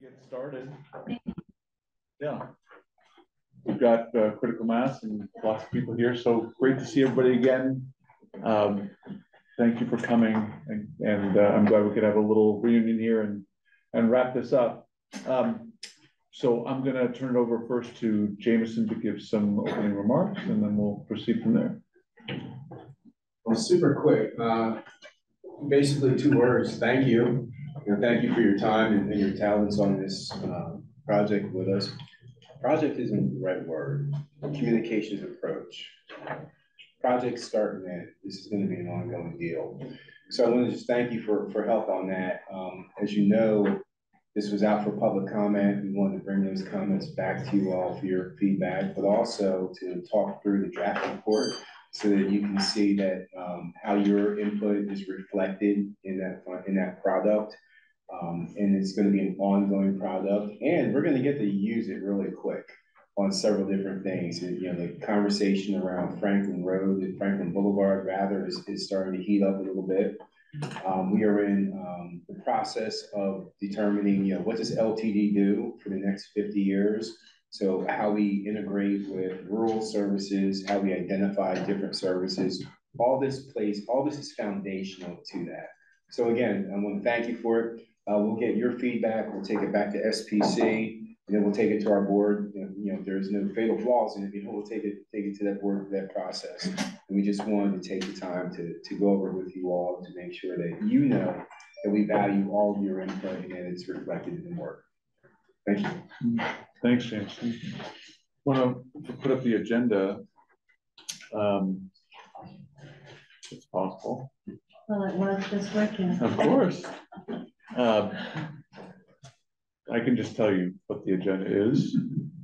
Get started. Yeah. We've got uh, critical mass and lots of people here, so great to see everybody again. Um, thank you for coming, and, and uh, I'm glad we could have a little reunion here and and wrap this up. Um, so I'm going to turn it over first to Jameson to give some opening remarks, and then we'll proceed from there. Well, super quick. Uh, basically, two words. Thank you. Thank you for your time and, and your talents on this uh, project with us. Project isn't the right word. Communications approach. Project start and end. This is going to be an ongoing deal. So I want to just thank you for, for help on that. Um, as you know, this was out for public comment. We wanted to bring those comments back to you all for your feedback, but also to talk through the draft report so that you can see that um, how your input is reflected in that in that product. Um, and it's going to be an ongoing product, and we're going to get to use it really quick on several different things. You know, the conversation around Franklin Road and Franklin Boulevard rather is, is starting to heat up a little bit. Um, we are in um, the process of determining, you know, what does LTD do for the next 50 years? So how we integrate with rural services, how we identify different services, all this plays, all this is foundational to that. So again, I want to thank you for it. Uh, we'll get your feedback. We'll take it back to SPC, and then we'll take it to our board. You know, you know there's no fatal flaws in it. You know, we'll take it take it to that board that process. And we just wanted to take the time to to go over with you all to make sure that you know that we value all of your input and it's reflected in the work. Thank you. Thanks, James. Want to put up the agenda? Um, it's possible. Well, it was this weekend. Of course. Um, I can just tell you what the agenda is.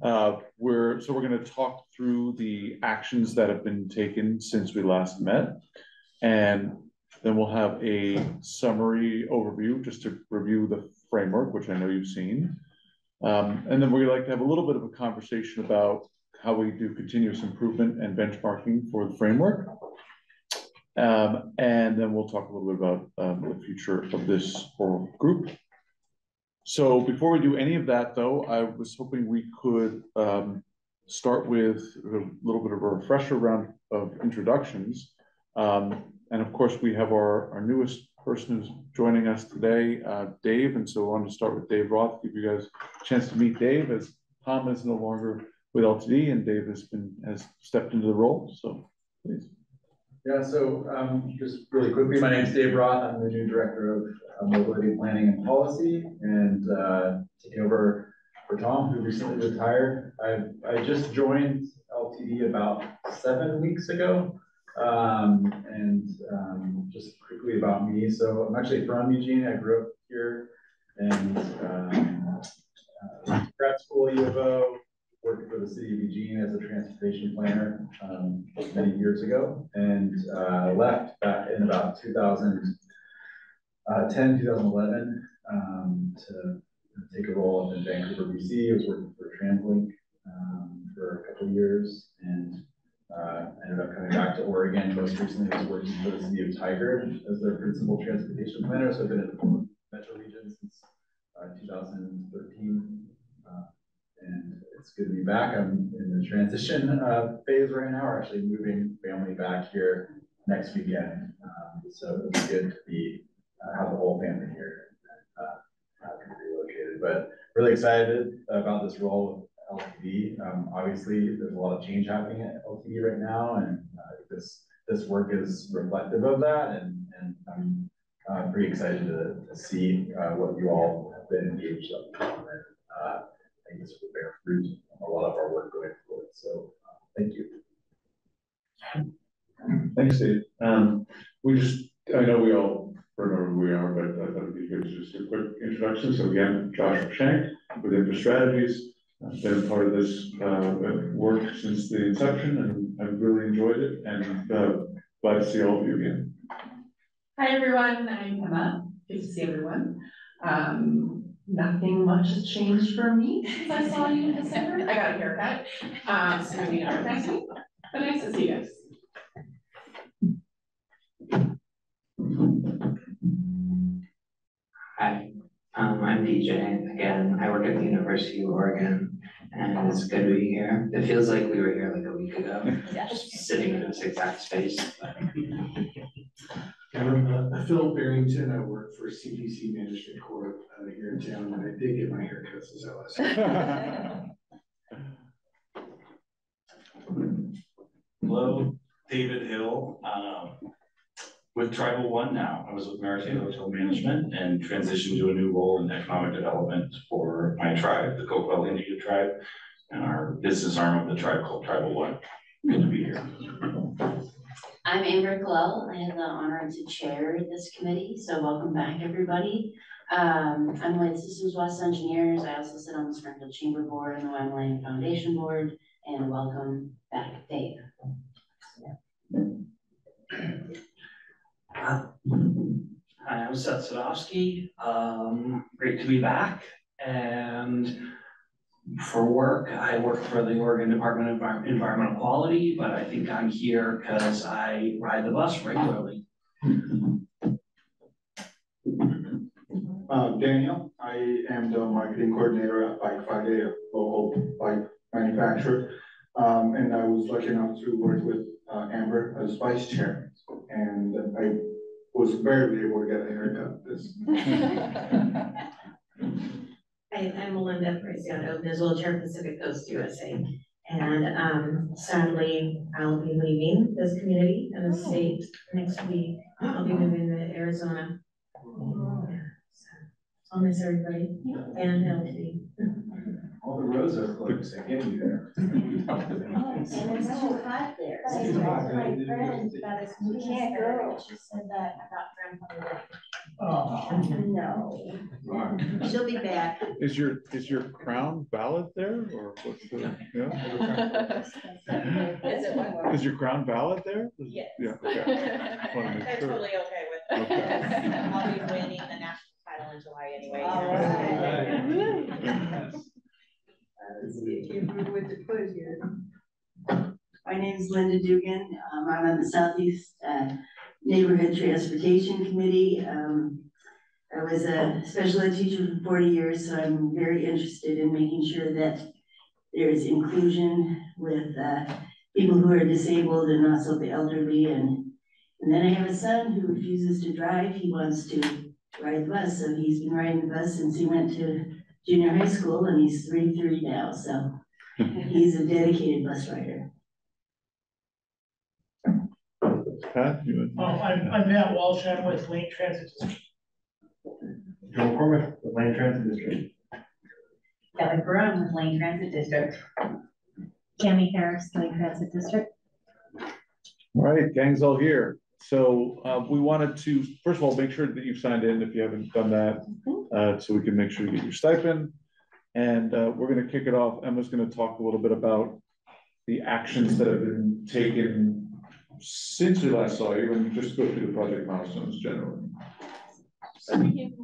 Uh, we're so we're going to talk through the actions that have been taken since we last met, and then we'll have a summary overview just to review the framework, which I know you've seen. Um, and then we'd like to have a little bit of a conversation about how we do continuous improvement and benchmarking for the framework. Um, and then we'll talk a little bit about um, the future of this whole group. So before we do any of that, though, I was hoping we could um, start with a little bit of a refresher round of introductions. Um, and of course, we have our, our newest person who's joining us today, uh, Dave. And so I wanted to start with Dave Roth, give you guys a chance to meet Dave as Tom is no longer with LTD and Dave has been has stepped into the role. So please. Yeah, so um, just really quickly, my name is Dave Roth. I'm the new director of uh, mobility planning and policy and uh, taking over for Tom, who recently retired. I, I just joined LTD about seven weeks ago. Um, and um, just quickly about me. So I'm actually from Eugene. I grew up here and um, uh, grad school U of O, worked for the city of Eugene as a transportation planner um, many years ago, and uh, left back in about 2010, uh, 2011 um, to take a role up in Vancouver, BC. I was working for TransLink um, for a couple years and uh, ended up coming back to Oregon. Most recently, I was working for the city of Tigard as their principal transportation planner. So I've been in the metro region since uh, 2013. Uh, and it's good to be back. I'm in the transition uh, phase right now. We're actually moving family back here next weekend. Um, so be good to be uh, have the whole family here and uh, relocated. But really excited about this role LTD. Um, obviously, there's a lot of change happening at LTD right now, and uh, this this work is reflective of that. And, and I'm uh, pretty excited to, to see uh, what you all have been engaged on. And, uh, I think this will bear fruit a lot of our work going forward. So, uh, thank you. Thanks, Dave. Um, we just, I know we all remember who we are, but I thought it'd be good to just a quick introduction. So again, Josh Shank with Infra Strategies. I've been part of this uh, work since the inception and I've really enjoyed it and uh, glad to see all of you again. Hi everyone, I'm Emma. Good to see everyone. Um, nothing much has changed for me since I saw you in December. I got a haircut. Um, so maybe not recognize me, but nice to see you guys. Hi, um, I'm I'm DJ. Again, I work at the University of Oregon and it's good to be here. It feels like we were here like a week ago, just sitting in this exact space. but- I'm uh, Phil Barrington, I work for CPC Management Corp. uh, here in town, and I did get my haircut since I last. Hello, David Hill, um, with Tribal One now. I was with Maritime Hotel Management and transitioned to a new role in economic development for my tribe, the Coquille Indian Tribe, and our business arm of the tribe called Tribal One. Good to be here. I'm Amber Glell. I have the honor to chair this committee, so welcome back, everybody. Um, I'm with Systems West Engineers. I also sit on the Springfield Chamber Board and the Wyoming Foundation Board, and welcome back, Dave. Hi, I'm Seth Sadowski. Um, great to be back. And for work, I work for the Oregon Department of Envi- Environmental Quality, but I think I'm here because I ride the bus regularly. Um, Daniel, I am the marketing coordinator at Bike Friday, a local bike manufacturer. Um, and I was lucky enough to work with uh, Amber as vice chair, and I was barely able to get a haircut this. Hi, I'm Melinda Preciado, Visual Chair Pacific Coast USA. And um, sadly, I'll be leaving this community and the state next week. I'll be moving to Arizona. Yeah, so I'll miss everybody and LTD. All the roads are closed, I get you there. And it's so hot there. It's too hot. My friend got us, we can't go. She said that about grandpa. Oh, no. She'll be back. Is your, is your crown valid there, or what's the, yeah? Is it one Is your crown valid there? Yes. Yeah, okay. Wanna make I'm sure. totally okay with Okay. it. I'll be winning the national title in July anyway. All right. My name is Linda Dugan. Um, I'm on the Southeast uh, Neighborhood Transportation Committee. Um, I was a special ed teacher for forty years, so I'm very interested in making sure that there's inclusion with uh, people who are disabled and also the elderly. And, and then I have a son who refuses to drive. He wants to ride the bus, so he's been riding the bus since he went to junior high school, and he's thirty-three now, so he's a dedicated bus rider. Pat, you would- Oh, I'm, I'm Matt Walsh, I'm with Lane Transit District. Joe McCormick, the Lane Transit District. Kelly Brown with Lane Transit District. Tammy Harris, Lane Transit District. All right, gang's all here. So uh, we wanted to, first of all, make sure that you've signed in if you haven't done that, uh, so we can make sure you get your stipend. And uh, we're gonna kick it off. Emma's gonna talk a little bit about the actions that have been taken since we last saw you, and just go through the project milestones generally. So we can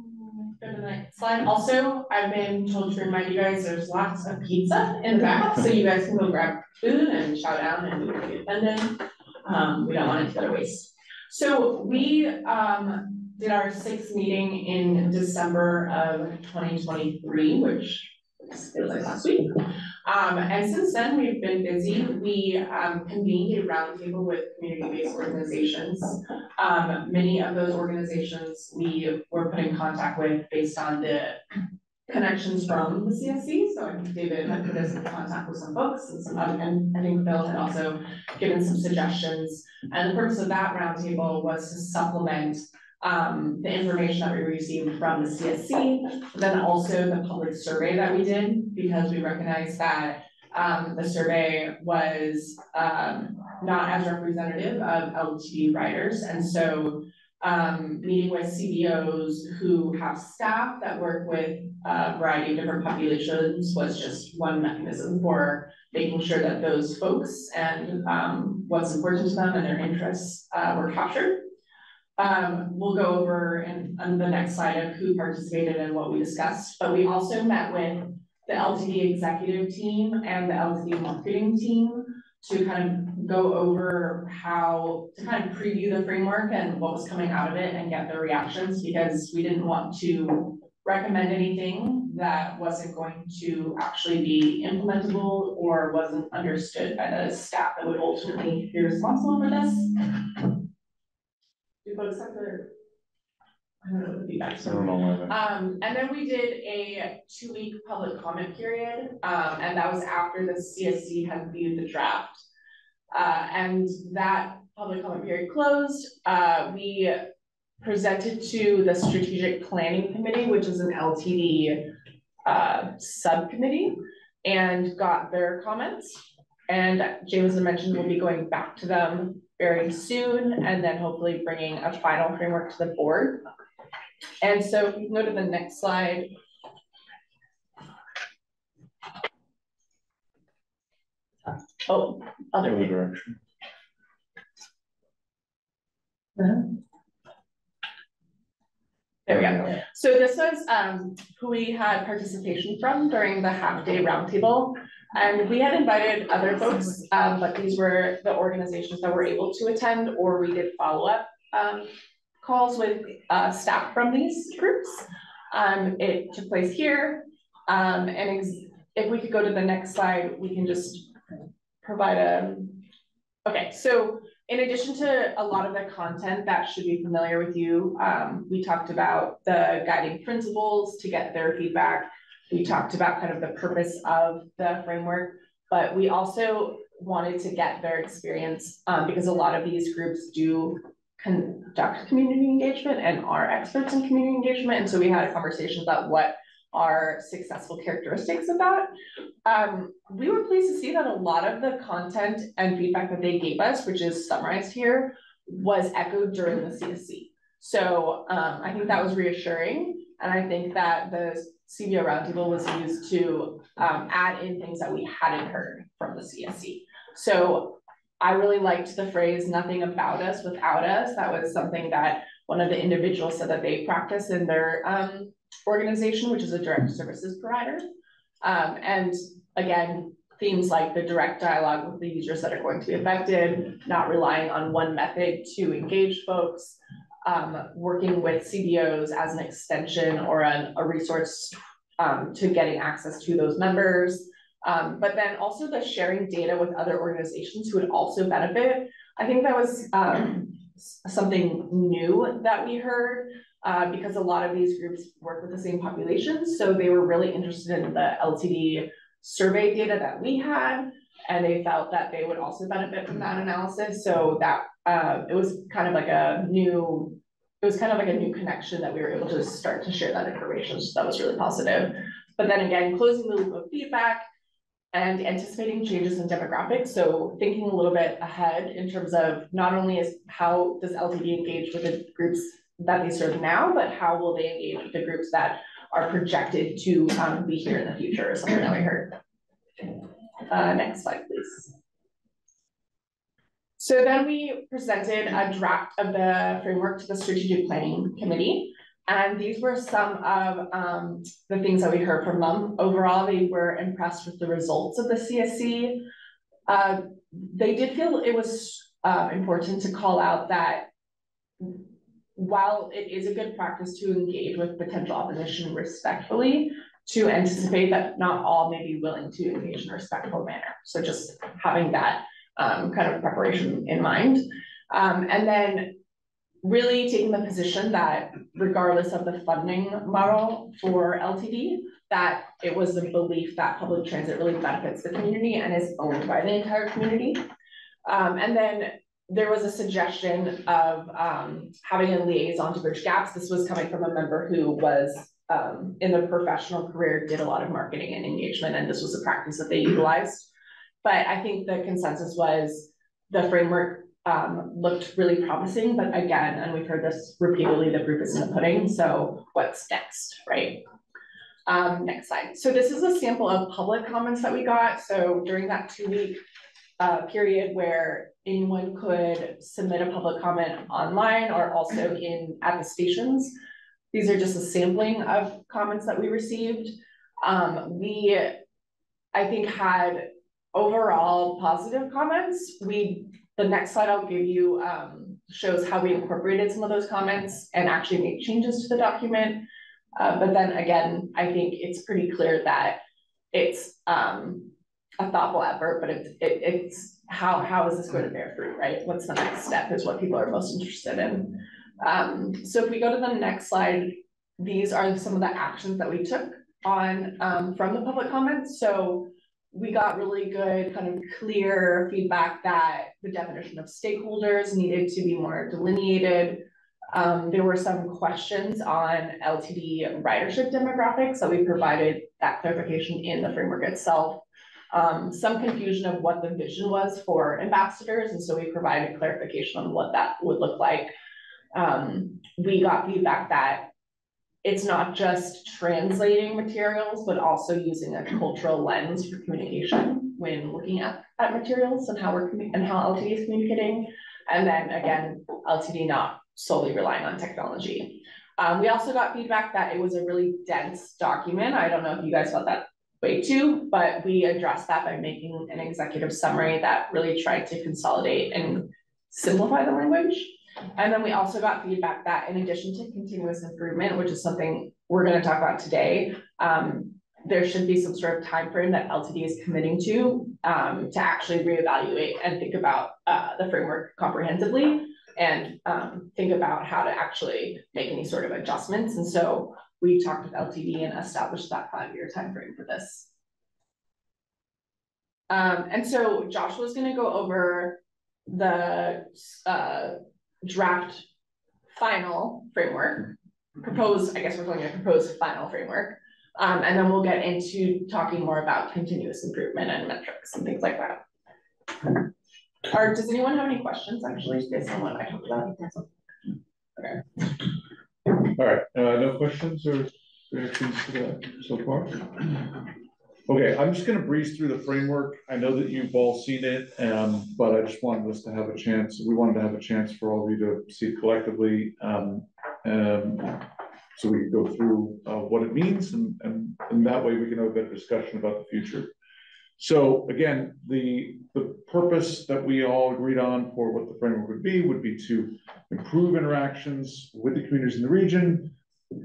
go to the next slide. Also, I've been told to remind you guys, there's lots of pizza in the back, so you guys can go grab food and chow down and be offended. Um, we don't want it to go to waste. So we, um, did our sixth meeting in December of twenty twenty-three, which feels like last week. Um, and since then, we've been busy. We, um, convened a roundtable with community-based organizations. Um, many of those organizations we were put in contact with based on the connections from the CSC. So I think David had put us in contact with some folks and some, other- and I think Bill had also given some suggestions. And the purpose of that roundtable was to supplement um, the information that we received from the CSC, then also the public survey that we did, because we recognized that um, the survey was um, not as representative of LTD riders, and so um, meeting with CBOs who have staff that work with a variety of different populations was just one mechanism for making sure that those folks and um, what's important to them and their interests uh, were captured. Um, we'll go over in, on the next slide of who participated and what we discussed, but we also met with the LTD executive team and the LTD marketing team to kind of go over how, to kind of preview the framework and what was coming out of it and get their reactions, because we didn't want to recommend anything that wasn't going to actually be implementable or wasn't understood by the staff that would ultimately be responsible for this. Do folks have their? I don't know what the feedback is. I don't know why that. Um, and then we did a two-week public comment period, um, and that was after the CSC had viewed the draft. Uh, and that public comment period closed, uh, we presented to the strategic planning committee, which is an LTD uh, subcommittee, and got their comments. And Jameson mentioned we'll be going back to them very soon, and then hopefully bringing a final framework to the board. And so if you go to the next slide. Oh, other Other direction. There we go. So this was um who we had participation from during the half day roundtable. And we had invited other folks, um, but these were the organizations that were able to attend, or we did follow-up um calls with uh staff from these groups. Um, it took place here, um, and if we could go to the next slide, we can just provide a. Okay, so in addition to a lot of the content that should be familiar with you, um, we talked about the guiding principles to get their feedback. We talked about kind of the purpose of the framework, but we also wanted to get their experience, um, because a lot of these groups do conduct community engagement and are experts in community engagement. And so we had a conversation about what are successful characteristics of that. Um, we were pleased to see that a lot of the content and feedback that they gave us, which is summarized here, was echoed during the CSC. So um, I think that was reassuring. And I think that the CBO roundtable was used to um, add in things that we hadn't heard from the CSC. So I really liked the phrase, nothing about us without us. That was something that one of the individuals said that they practice in their um, organization, which is a direct services provider. Um, and again, themes like the direct dialogue with the users that are going to be affected, not relying on one method to engage folks, um, working with CBOs as an extension or a resource um, to getting access to those members. Um, but then also the sharing data with other organizations who would also benefit. I think that was um, something new that we heard uh, because a lot of these groups work with the same populations. So they were really interested in the LTD survey data that we had, and they felt that they would also benefit from that analysis. So that uh, it was kind of like a new, it was kind of like a new connection that we were able to start to share that information. So that was really positive. But then again, closing the loop of feedback and anticipating changes in demographics. So thinking a little bit ahead in terms of not only is how does LTD engage with the groups that they serve now, but how will they engage with the groups that are projected to um, be here in the future, is something that we heard. Uh, next slide, please. So then we presented a draft of the framework to the strategic planning committee. And these were some of um, the things that we heard from them. Overall, they were impressed with the results of the CSC. Uh, they did feel it was uh, important to call out that while it is a good practice to engage with potential opposition respectfully, to anticipate that not all may be willing to engage in a respectful manner. So just having that um, kind of preparation in mind. Um, and then really taking the position that regardless of the funding model for LTD, that it was the belief that public transit really benefits the community and is owned by the entire community. Um, and then there was a suggestion of um, having a liaison to bridge gaps. This was coming from a member who was um, in their professional career, did a lot of marketing and engagement, and this was a practice that they utilized. But I think the consensus was the framework um, looked really promising, but again, and we've heard this repeatedly, the proof is in the pudding, so what's next, right? Um, next slide. So this is a sample of public comments that we got. So during that two week uh, period where anyone could submit a public comment online or also in at the stations. These are just a sampling of comments that we received. Um, we, I think, had overall positive comments. We, the next slide I'll give you um, shows how we incorporated some of those comments and actually made changes to the document. Uh, but then again, I think it's pretty clear that it's, um, a thoughtful effort, but it's, it, it's, how, how is this going to bear fruit, right? What's the next step is what people are most interested in. Um, so if we go to the next slide, these are some of the actions that we took on, um, from the public comments, so we got really good kind of clear feedback that the definition of stakeholders needed to be more delineated. Um, there were some questions on LTD ridership demographics, so we provided that clarification in the framework itself. Um, some confusion of what the vision was for ambassadors, and so we provided clarification on what that would look like. Um, we got feedback that it's not just translating materials, but also using a cultural lens for communication when looking at, at materials and how we're, and how LTD is communicating. And then again, LTD not solely relying on technology. Um, we also got feedback that it was a really dense document. I don't know if you guys felt that way too, but we addressed that by making an executive summary that really tried to consolidate and simplify the language. And then we also got feedback that in addition to continuous improvement, which is something we're going to talk about today, um, there should be some sort of time frame that LTD is committing to um, to actually reevaluate and think about uh, the framework comprehensively and um, think about how to actually make any sort of adjustments. And so we talked with LTD and established that five-year time frame for this. Um, and so Joshua is going to go over the uh, draft final framework, proposed, I guess we're calling it a proposed final framework. Um, and then we'll get into talking more about continuous improvement and metrics and things like that. Or does anyone have any questions actually based on what I talked about? Okay. All right, uh, no questions or reactions to that so far? Okay, I'm just gonna breeze through the framework. I know that you've all seen it, um, but I just wanted us to have a chance, we wanted to have a chance for all of you to see it collectively. Um, um, so we can go through, uh, what it means and, and, and that way we can have a better discussion about the future. So again, the, the purpose that we all agreed on for what the framework would be, would be to improve interactions with the communities in the region,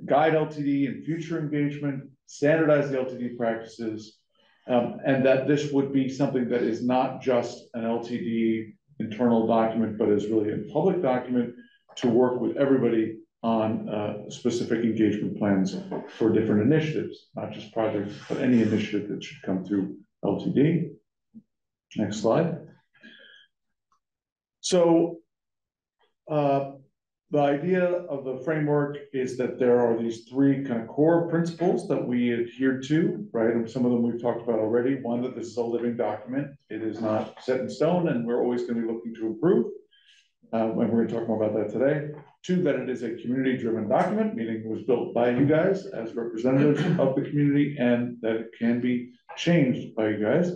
guide LTD in future engagement, standardize the LTD practices, um, and that this would be something that is not just an LTD internal document, but is really a public document to work with everybody on uh, specific engagement plans for different initiatives, not just projects, but any initiative that should come through LTD. Next slide. So uh, the idea of the framework is that there are these three kind of core principles that we adhere to, right? And some of them we've talked about already. One, that this is a living document. It is not set in stone and we're always going to be looking to improve. Uh, and we're going to talk more about that today. Two, that it is a community-driven document, meaning it was built by you guys as representatives of the community and that it can be changed by you guys.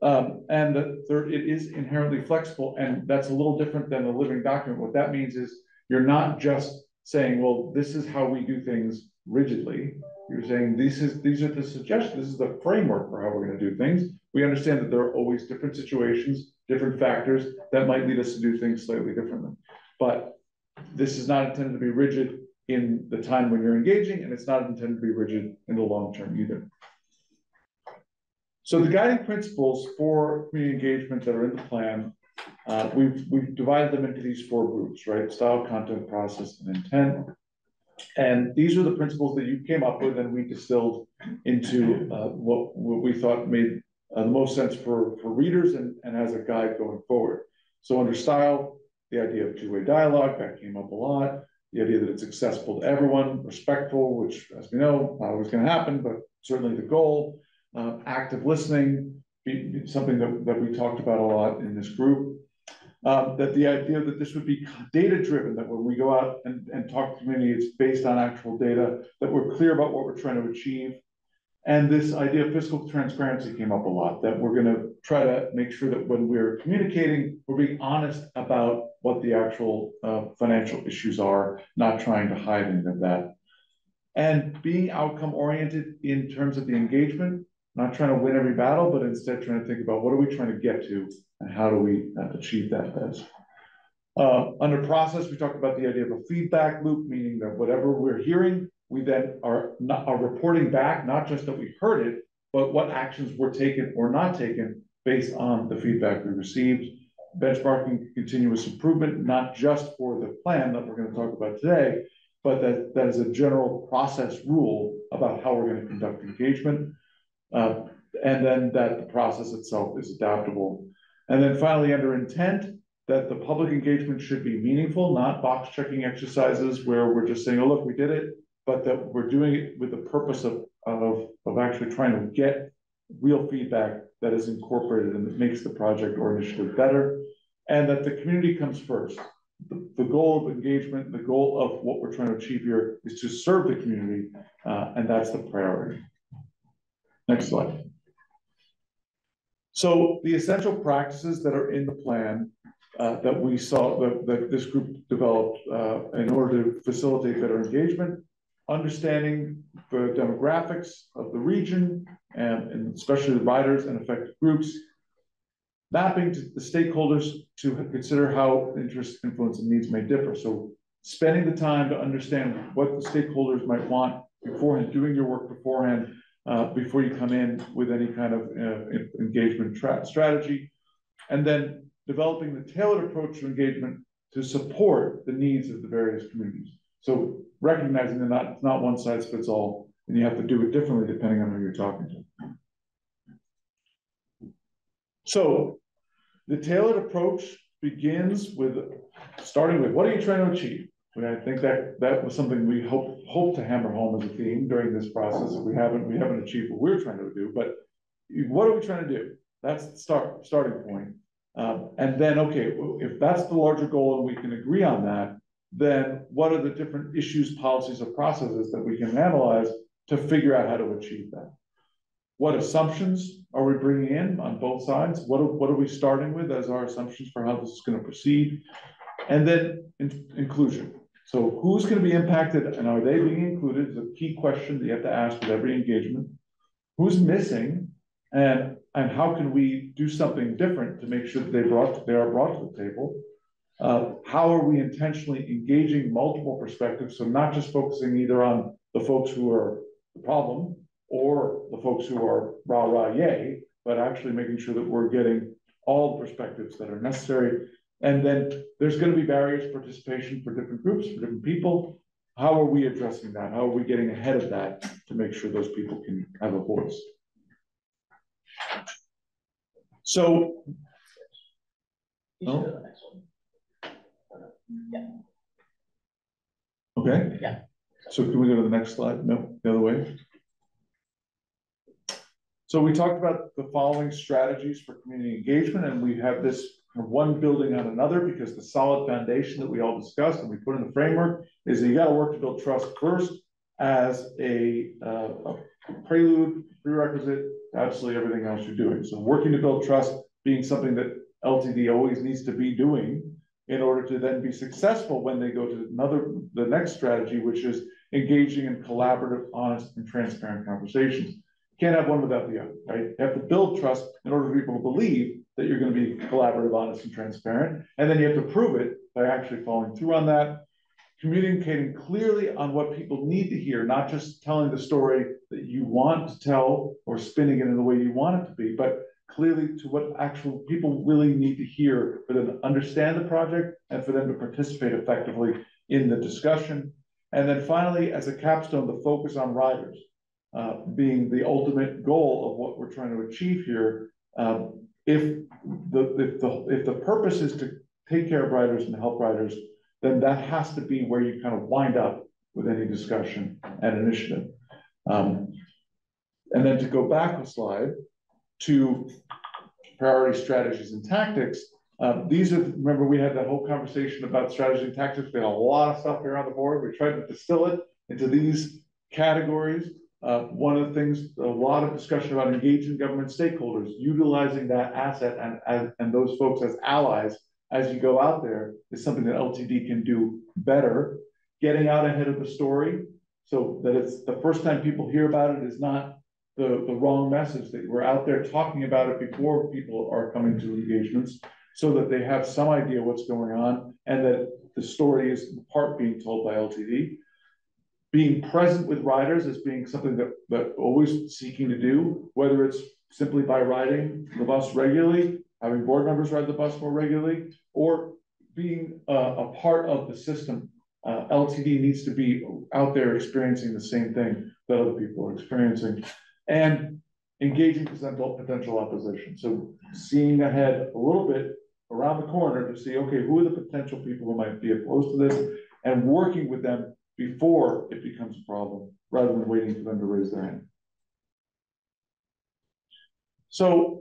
Um, and the third, it is inherently flexible and that's a little different than the living document. What that means is you're not just saying, well, this is how we do things rigidly. You're saying this is these are the suggestions, this is the framework for how we're going to do things. We understand that there are always different situations, different factors that might lead us to do things slightly differently. But this is not intended to be rigid in the time when you're engaging, and it's not intended to be rigid in the long term either. So the guiding principles for community engagement that are in the plan uh, we've, we've divided them into these four groups, right? Style, content, process, and intent. And these are the principles that you came up with and we distilled into uh, what, what we thought made uh, the most sense for, for readers and, and as a guide going forward. So under style, the idea of two-way dialogue, that came up a lot. The idea that it's accessible to everyone, respectful, which as we know, not always gonna happen, but certainly the goal. Uh, active listening, something that, that we talked about a lot in this group. Um, that the idea that this would be data driven, that when we go out and, and talk to community, it's based on actual data, that we're clear about what we're trying to achieve. And this idea of fiscal transparency came up a lot, that we're going to try to make sure that when we're communicating, we're being honest about what the actual uh, financial issues are, not trying to hide any of that. And being outcome oriented in terms of the engagement, not trying to win every battle, but instead trying to think about what are we trying to get to and how do we uh, achieve that best. Uh, under process, we talked about the idea of a feedback loop, meaning that whatever we're hearing, we then are not, are reporting back, not just that we heard it, but what actions were taken or not taken based on the feedback we received. Benchmarking continuous improvement, not just for the plan that we're gonna talk about today, but that, that is a general process rule about how we're gonna conduct engagement. Uh, and then that the process itself is adaptable. And then finally, under intent, that the public engagement should be meaningful, not box checking exercises where we're just saying, oh, look, we did it. But that we're doing it with the purpose of, of, of actually trying to get real feedback that is incorporated and that makes the project or initiative better. And that the community comes first. The, the goal of engagement, the goal of what we're trying to achieve here is to serve the community, uh, and that's the priority. Next slide. So the essential practices that are in the plan uh, that we saw, that, that this group developed uh, in order to facilitate better engagement, understanding the demographics of the region and, and especially the riders and affected groups, mapping to the stakeholders to consider how interests, influence, and needs may differ. So spending the time to understand what the stakeholders might want beforehand, doing your work beforehand, uh, before you come in with any kind of uh, engagement strategy. And then developing the tailored approach to engagement to support the needs of the various communities. So recognizing that not, it's not one size fits all, and you have to do it differently depending on who you're talking to. So the tailored approach begins with starting with what are you trying to achieve? And I think that that was something we hope hope to hammer home as a theme during this process. We haven't we haven't achieved what we're trying to do, but what are we trying to do? That's the start starting point. Um, and then, okay, if that's the larger goal and we can agree on that, then what are the different issues, policies, or processes that we can analyze to figure out how to achieve that? What assumptions are we bringing in on both sides? What are, what are we starting with as our assumptions for how this is going to proceed? And then in, inclusion. So who's going to be impacted and are they being included is a key question that you have to ask with every engagement. Who's missing and, and how can we do something different to make sure that they, brought, they are brought to the table? Uh, how are we intentionally engaging multiple perspectives? So not just focusing either on the folks who are the problem or the folks who are rah rah yay, but actually making sure that we're getting all the perspectives that are necessary and then there's going to be barriers to participation for different groups, for different people. How are we addressing that? How are we getting ahead of that to make sure those people can have a voice? So, no? Yeah. Okay. Yeah. So can we go to the next slide? No, the other way. So we talked about the following strategies for community engagement, and we have this one building on another because the solid foundation that we all discussed and we put in the framework is that you got to work to build trust first as a, uh, a prelude, prerequisite absolutely everything else you're doing. So working to build trust being something that LTD always needs to be doing in order to then be successful when they go to another, the next strategy, which is engaging in collaborative, honest, and transparent conversations. You can't have one without the other, right? You have to build trust in order for people to believe that you're going to be collaborative, honest, and transparent. And then you have to prove it by actually following through on that, communicating clearly on what people need to hear, not just telling the story that you want to tell or spinning it in the way you want it to be, but clearly to what actual people really need to hear for them to understand the project and for them to participate effectively in the discussion. And then finally, as a capstone, the focus on riders uh, being the ultimate goal of what we're trying to achieve here. Um, if the, if the, if the purpose is to take care of riders and help riders, then that has to be where you kind of wind up with any discussion and initiative. Um, and then to go back a slide to priority strategies and tactics, um, these are, remember we had that whole conversation about strategy and tactics. We had a lot of stuff here on the board. We tried to distill it into these categories. Uh, one of the things, a lot of discussion about engaging government stakeholders, utilizing that asset and, and, and those folks as allies as you go out there is something that LTD can do better. Getting out ahead of the story so that it's the first time people hear about it is not the, the wrong message, that we're out there talking about it before people are coming to engagements so that they have some idea what's going on and that the story is part being told by LTD being present with riders as being something that, that always seeking to do, whether it's simply by riding the bus regularly, having board members ride the bus more regularly, or being a, a part of the system. Uh, LTD needs to be out there experiencing the same thing that other people are experiencing. And engaging potential opposition. So seeing ahead a little bit around the corner to see, okay, who are the potential people who might be opposed to this? And working with them before it becomes a problem, rather than waiting for them to raise their hand. So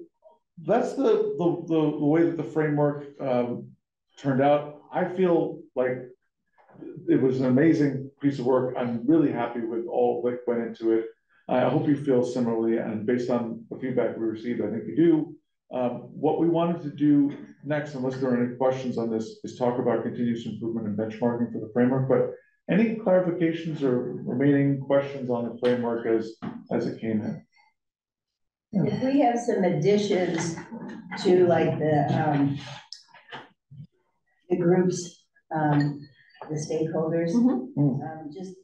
that's the, the, the, the way that the framework, um, turned out. I feel like it was an amazing piece of work. I'm really happy with all that went into it. I hope you feel similarly, and based on the feedback we received, I think you do. Um, what we wanted to do next, unless there are any questions on this, is talk about continuous improvement and benchmarking for the framework, but any clarifications or remaining questions on the framework as, as it came in? If we have some additions to like the, um, the groups, um, the stakeholders, um, just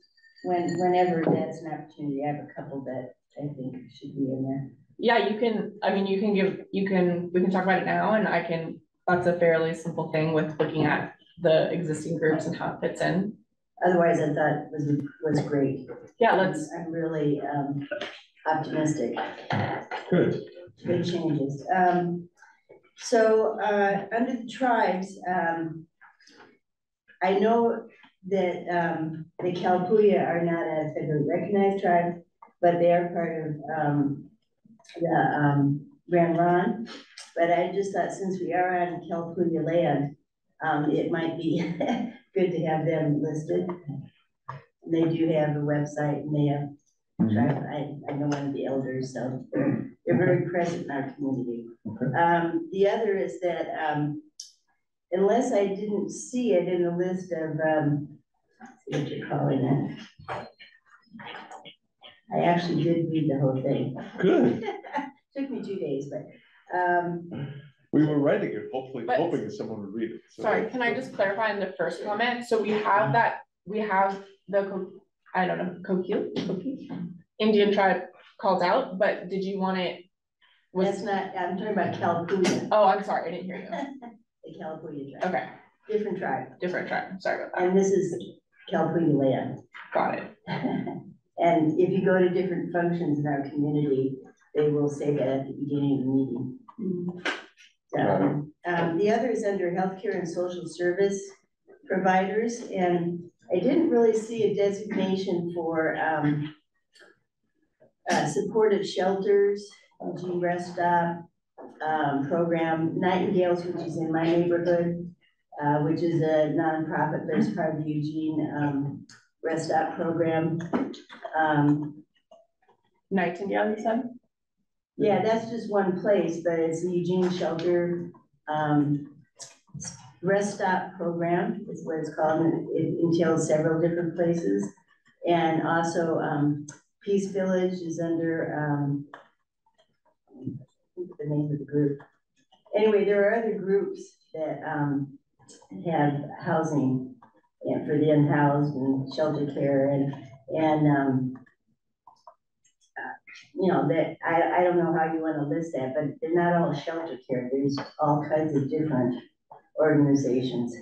when, whenever that's an opportunity, I have a couple that I think should be in there. Yeah, you can, I mean, you can give, you can, we can talk about it now and I can, that's a fairly simple thing with looking at the existing groups and how it fits in. Otherwise, I thought was, was great. Yeah, let's, I'm really, um, optimistic. Good. Good changes. Um, so, uh, under the tribes, um, I know that, um, the Kalapuya are not a federally recognized tribe, but they are part of, um, the, um, Grand Ronde. But I just thought since we are on Kalapuya land, um, it might be good to have them listed. And They do have a website and they have tribe, I, I know one of the elders, so they're, they're very present in our community. Okay. Um, the other is that, um, unless I didn't see it in the list of, um, what you're calling it. I actually did read the whole thing. Good. Took me two days, but, um, We were writing it, hopefully, But- hoping that someone would read it. so- sorry, can I just clarify in the first comment? So we have mm-hmm. that, we have the, Co- I don't know, Kokil, Kokil? Indian tribe called out, but did you want it? that's Was, not, I'm talking about Kalapuya, oh, I'm sorry, I didn't hear you. the Kalapuya tribe, Okay, different tribe, different tribe, sorry about that. and this is Kalapuya land. Got it. And if you go to different functions in our community, they will say that at the beginning of the meeting. Mm-hmm. So, um, the other is under healthcare and social service providers, and I didn't really see a designation for, um, uh, supportive shelters, Eugene Rest Stop, um, program, Nightingales, which is in my neighborhood, uh, which is a nonprofit that's part of the Eugene, um, Rest Stop program. Um, Nightingale, you said? Yeah, that's just one place, but it's the Eugene Shelter, um, Rest Stop Program is what it's called, and it entails several different places. And also, um, Peace Village is under, um, the name of the group? Anyway, there are other groups that, um, have housing for the unhoused and shelter care and, and, um, you know, that, I, I don't know how you wanna list that, but they're not all shelter care, there's all kinds of different organizations.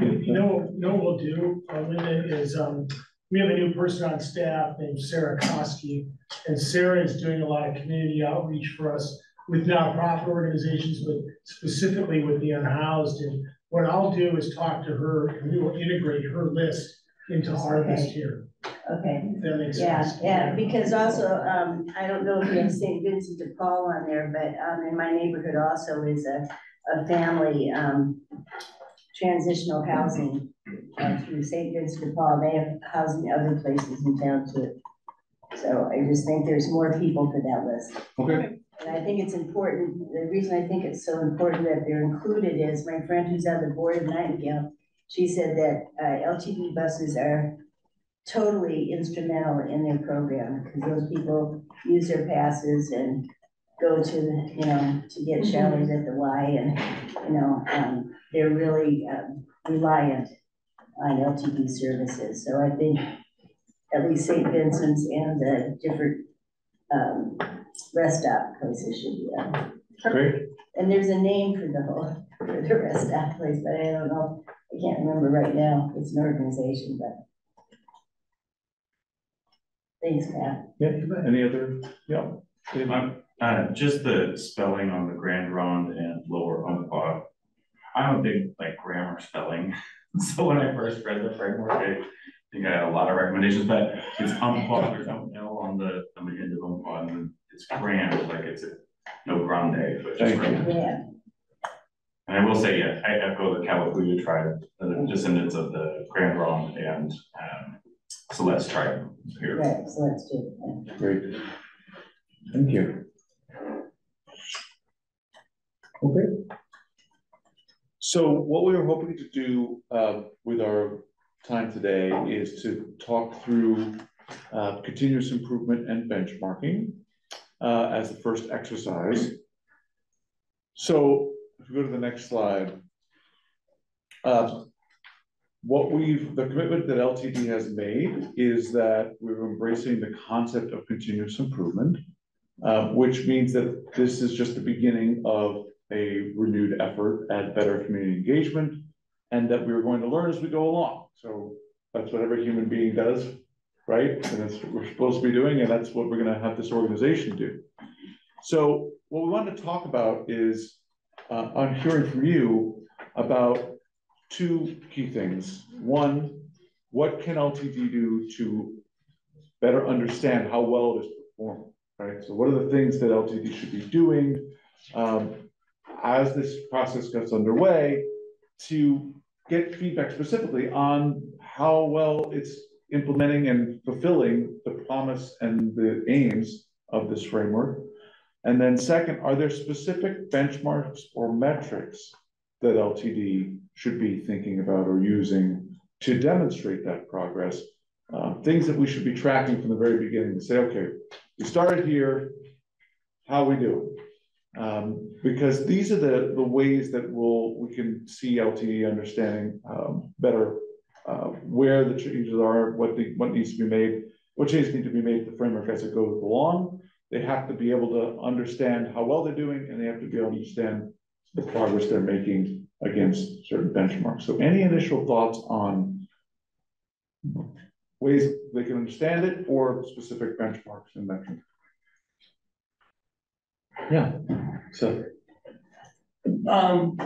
You know, you know what we'll do, uh, Linda, is, um, we have a new person on staff named Sarah Koski. And Sarah is doing a lot of community outreach for us with nonprofit organizations, but specifically with the unhoused. And what I'll do is talk to her, and we will integrate her list into our list here. Okay, If that makes yeah, sense. yeah, because also, um, I don't know if you have St. Vincent de Paul on there, but, um, in my neighborhood also is a, a family, um, transitional housing, uh, through St. Vincent de Paul, they have housing other places in town too. So I just think there's more people for that list. Okay, And I think it's important, the reason I think it's so important that they're included is my friend who's on the board of Nightingale, she said that, uh, LTD buses are totally instrumental in their program, because those people use their passes and go to, you know, to get showers at the Y and, you know, um, they're really, um, reliant on LTD services, so I think, at least St. Vincent's and the different, um, rest stop places should be on. Great, And there's a name for the whole, for the rest stop place, but I don't know, I can't remember right now, it's an organization, but. Thanks, Pat. yeah, any other, yeah. Dave? Um, uh, just the spelling on the Grand Ronde and Lower Umpqua. I'm a big like grammar spelling, so when I first read the framework, I think I had a lot of recommendations, but it's Umpqua, there's no L on the, on the end of Umpqua, and then it's grand, like it's a, no grande, but just Thank you. grand. Yeah, And I will say, yeah, I echo the Kalapuya tribe, the descendants of the Grand Ronde and, um, Celeste it here. right, so let's do it. Great. Thank you. Okay. So what we were hoping to do uh, with our time today is to talk through uh, continuous improvement and benchmarking uh, as the first exercise. So if we go to the next slide. uh, What we've, the commitment that LTD has made is that we're embracing the concept of continuous improvement. uh, which means that this is just the beginning of a renewed effort at better community engagement. And that we're going to learn as we go along. So that's what every human being does, right? And that's what we're supposed to be doing, and that's what we're gonna have this organization do. So what we want to talk about is, uh, I'm hearing from you about two key things. One, what can LTD do to better understand how well it is performing, right? So what are the things that LTD should be doing um, as this process gets underway to get feedback specifically on how well it's implementing and fulfilling the promise and the aims of this framework. And then second, are there specific benchmarks or metrics that LTD should be thinking about or using to demonstrate that progress? Uh, things that we should be tracking from the very beginning to say, okay, we started here, how we doing? Um, because these are the, the ways that we'll, we can see LTD understanding, um, better, uh, where the changes are, what the, what needs to be made, what changes need to be made to the framework as it goes along. They have to be able to understand how well they're doing, and they have to be able to understand the progress they're making against certain benchmarks. So any initial thoughts on ways they can understand it or specific benchmarks and metrics? Yeah, so. Um.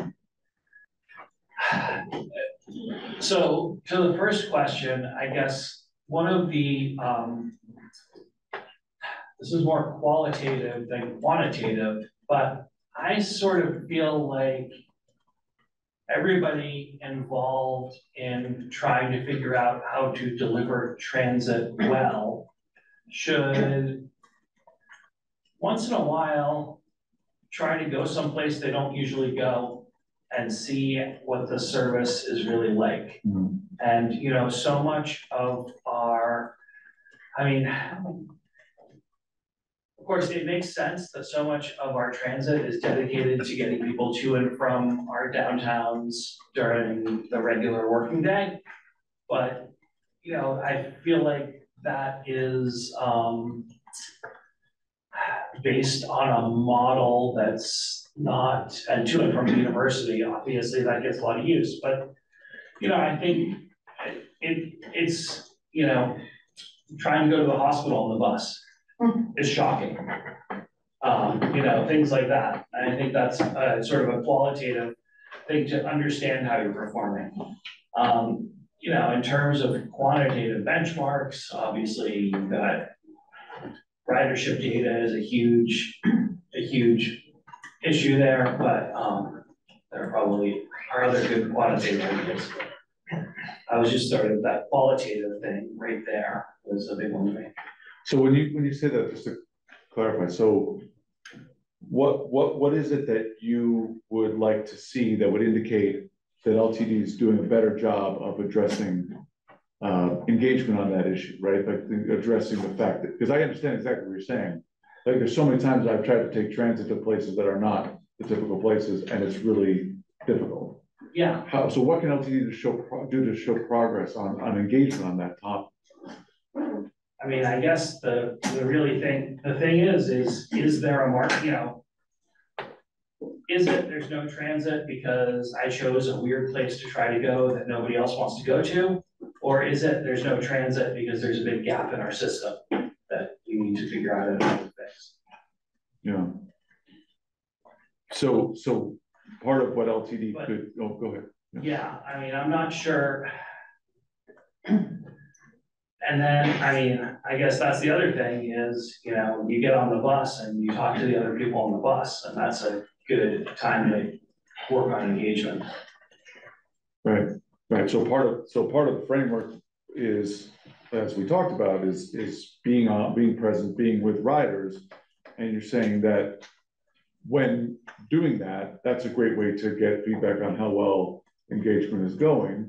So to the first question, I guess one of the, um. This is more qualitative than quantitative, but I sort of feel like. Everybody involved in trying to figure out how to deliver transit well should. Once in a while, try to go someplace they don't usually go and see what the service is really like. Mhm. And, you know, so much of our, I mean, course, it makes sense that so much of our transit is dedicated to getting people to and from our downtowns during the regular working day. But, you know, I feel like that is, um, based on a model that's not, and to and from the university, obviously that gets a lot of use, but, you know, I think it, it's, you know, trying to go to the hospital on the bus is shocking. Um, you know, things like that, and I think that's, sort of a qualitative thing to understand how you're performing. Um, you know, in terms of quantitative benchmarks, obviously, you've got ridership data is a huge, a huge issue there, but, um, there probably are other good quantitative ideas. I was just sort of that qualitative thing right there was a big one for me. So when you, when you say that, just to clarify, so what, what, what is it that you would like to see that would indicate that LTD is doing a better job of addressing uh, engagement on that issue, right? Like the- addressing the fact that, because I understand exactly what you're saying. Like there's so many times I've tried to take transit to places that are not the typical places and it's really difficult. Yeah, How, so what can LTD to show, pro- do to show progress on, on engagement on that topic? Mean, I guess the, the really thing, the thing is, is, is there a mark, you know? Is it, there's no transit because I chose a weird place to try to go that nobody else wants to go to? Or is it, there's no transit because there's a big gap in our system that you need to figure out how to fix? Yeah. So, so part of what LTD But- could, oh, go ahead. Yeah, I mean, I'm not sure. And then, I mean, I guess that's the other thing is, you know, you get on the bus and you talk to the other people on the bus, and that's a good time to work on engagement. Right, right, so part of, so part of the framework is, as we talked about, is, is being on, being present, being with riders. And you're saying that when doing that, that's a great way to get feedback on how well engagement is going.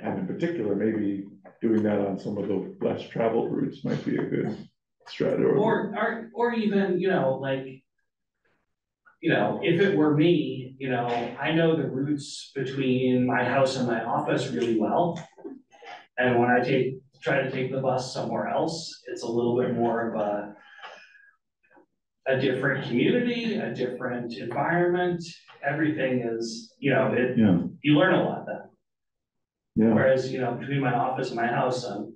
And in particular, maybe doing that on some of the less traveled routes might be a good strategy. Or, or, or even, you know, like. You know, if it were me, you know, I know the routes between my house and my office really well. And when I take, try to take the bus somewhere else, it's a little bit more of a. A different community, a different environment, everything is, you know, it, Yeah, you learn a lot then. Yeah, Whereas, you know, between my office and my house, I'm.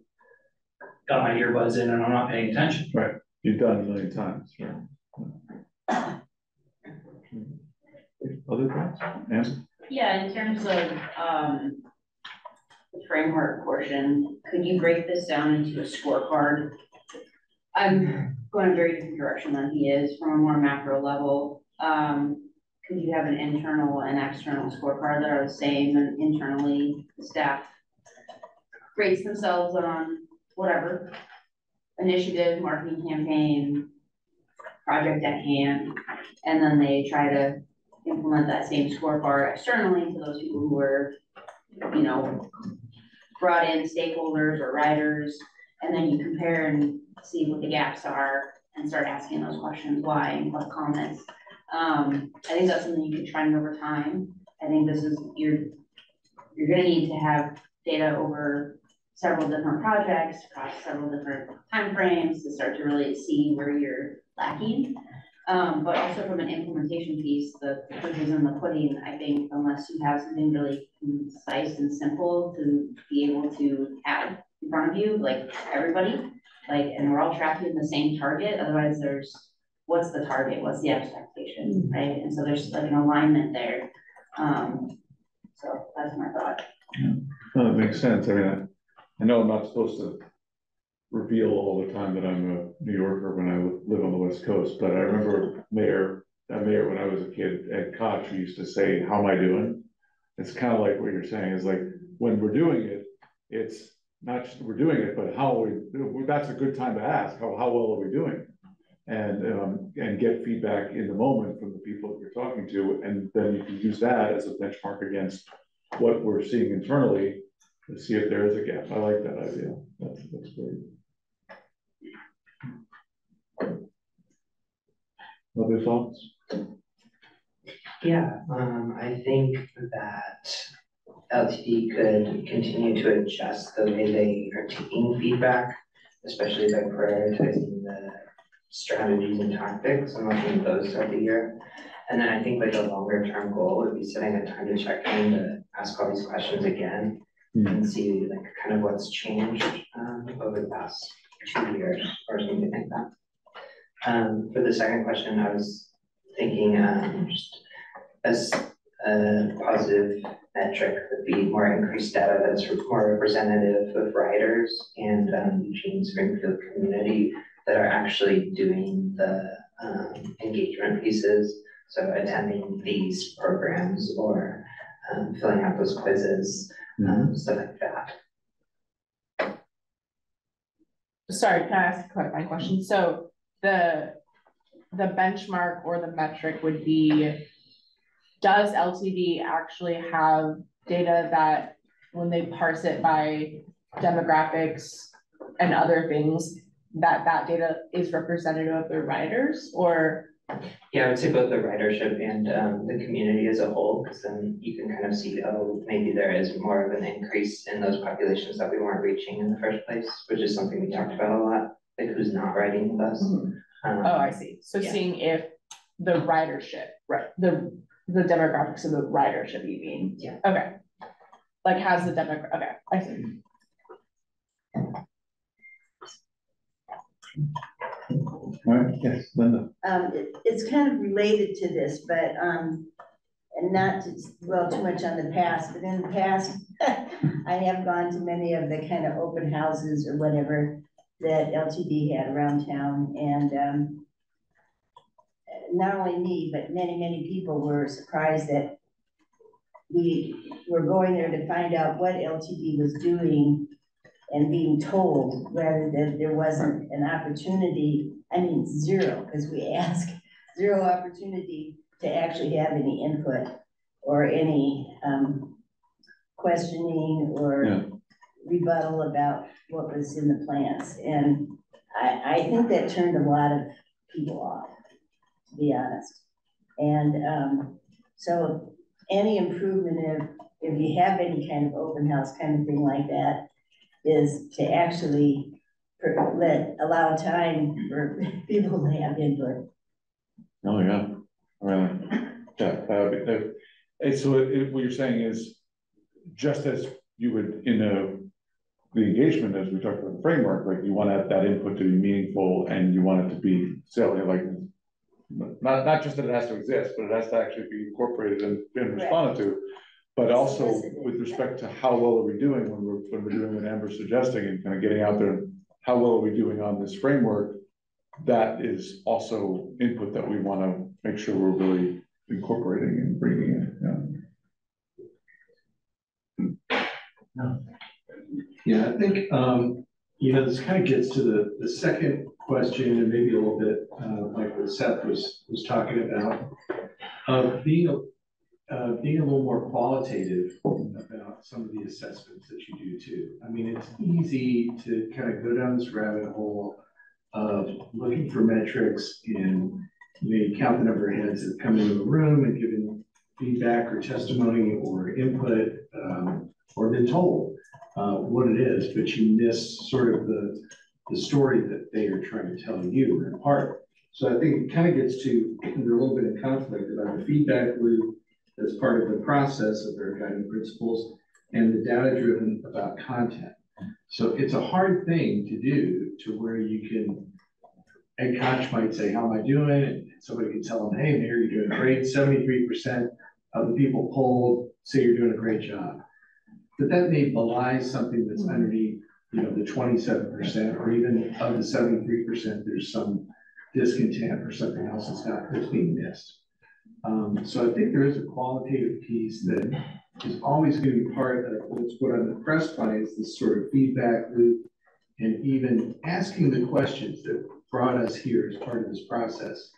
Got my earbuds in and I'm not paying attention. Right. You've done it a million times, right? Other thoughts, Nancy? Yeah, in terms of, um, the framework portion, could you break this down into a scorecard? I'm going a very different direction than he is from a more macro level. Um, could you have an internal and external scorecard that are the same and internally the staff grades themselves on whatever initiative, marketing campaign, project at hand, and then they try to implement that same scorecard externally to those people who were, you know, brought in stakeholders or writers, and then you compare and see what the gaps are and start asking those questions, why and what comments. Um, I think that's something you could trend over time. I think this is, you're, you're gonna need to have data over several different projects, across several different timeframes to start to really see where you're lacking. Um, but also from an implementation piece, the the proof is in the pudding, I think, unless you have something really concise and simple to be able to have in front of you, like everybody. Like, and we're all tracking the same target, otherwise there's, what's the target, what's the expectation, right? And so there's like an alignment there. Um, so that's my thought. No, that makes sense, I mean, I, I know I'm not supposed to reveal all the time that I'm a New Yorker when I live on the West Coast, but I remember Mayor, uh, Mayor, when I was a kid, Ed Koch, who used to say, how am I doing? It's kind of like what you're saying, is like, when we're doing it, it's not just we're doing it, but how are we, that's a good time to ask, how, how well are we doing? And, um, and get feedback in the moment from the people that you're talking to, and then you can use that as a benchmark against what we're seeing internally to see if there is a gap. I like that idea. That's, that's great. Other thoughts? Yeah, um, I think that LTD could continue to adjust the way they are taking feedback, especially by prioritizing the strategies and tactics and looking at those throughout the year. And then I think like a longer term goal would be setting a time to check in to ask all these questions again and see like kind of what's changed um over the past two years or something like that. Um, for the second question, I was thinking um just as a positive metric would be more increased data that's more representative of riders and um Eugene Springfield community that are actually doing the um engagement pieces. So attending these programs or um filling out those quizzes, um stuff like that. Sorry, can I ask a clarifying question? So the, the benchmark or the metric would be, does LTD actually have data that when they parse it by demographics and other things, that that data is representative of the riders? Or Yeah, I would say both the ridership and um the community as a whole, because then you can kind of see, oh, maybe there is more of an increase in those populations that we weren't reaching in the first place, which is something we talked about a lot, like who's not riding with us. Um, Oh, I see. So Yeah. seeing if the ridership, right, the, the demographics of the ridership, you mean? Yeah. Okay. Like has the demogra, okay, I see. All right, yes, Linda. Um, it, it's kind of related to this, but, um, and not to dwell too much on the past, but in the past, I have gone to many of the kind of open houses or whatever that LTD had around town, and, um, not only me, but many, many people were surprised that we were going there to find out what LTD was doing and being told, rather than there wasn't an opportunity, I mean, zero, because we ask, zero opportunity to actually have any input or any, um, questioning Yeah. or rebuttal about what was in the plans. And I, I think that turned a lot of people off, to be honest. And, um, so any improvement if, if you have any kind of open house kind of thing like that, is to actually let, allow time for people to have input. Oh, yeah, really, yeah, that would be, that, so it, what you're saying is, just as you would in a, the engagement, as we talked about the framework, like you want that, that input to be meaningful and you want it to be silly, like, not, not just that it has to exist, but it has to actually be incorporated and, and responded to. But also with respect to how well are we doing when we're, when we're doing what Amber's suggesting and kind of getting out there, how well are we doing on this framework? That is also input that we wanna make sure we're really incorporating and bringing in, Yeah, I think, um, you know, this kind of gets to the, the second question and maybe a little bit, uh, like what Seth was, was talking about. Of being, a- uh, being a little more qualitative about some of the assessments that you do too. I mean, it's easy to kind of go down this rabbit hole of looking for metrics know, you count the number of heads that come into the room and giving feedback or testimony or input, um, or been told uh, what it is, but you miss sort of the, the story that they are trying to tell you in part. So I think it kind of gets to, a little bit in conflict about the feedback loop as part of the process of their guiding principles and the data driven about content. So it's a hard thing to do to where you can, Ed Koch might say, how am I doing? And somebody can tell them, hey, Mayor, you're doing great. Seventy-three percent of the people polled say you're doing a great job. But that may belie something that's underneath, you know, the twenty-seven percent, or even of the seventy-three percent, there's some discontent or something else that's not, that's being missed. Um, so I think there is a qualitative piece that is always gonna be part of what's what I'm impressed by is this sort of feedback loop. And even asking the questions that brought us here as part of this process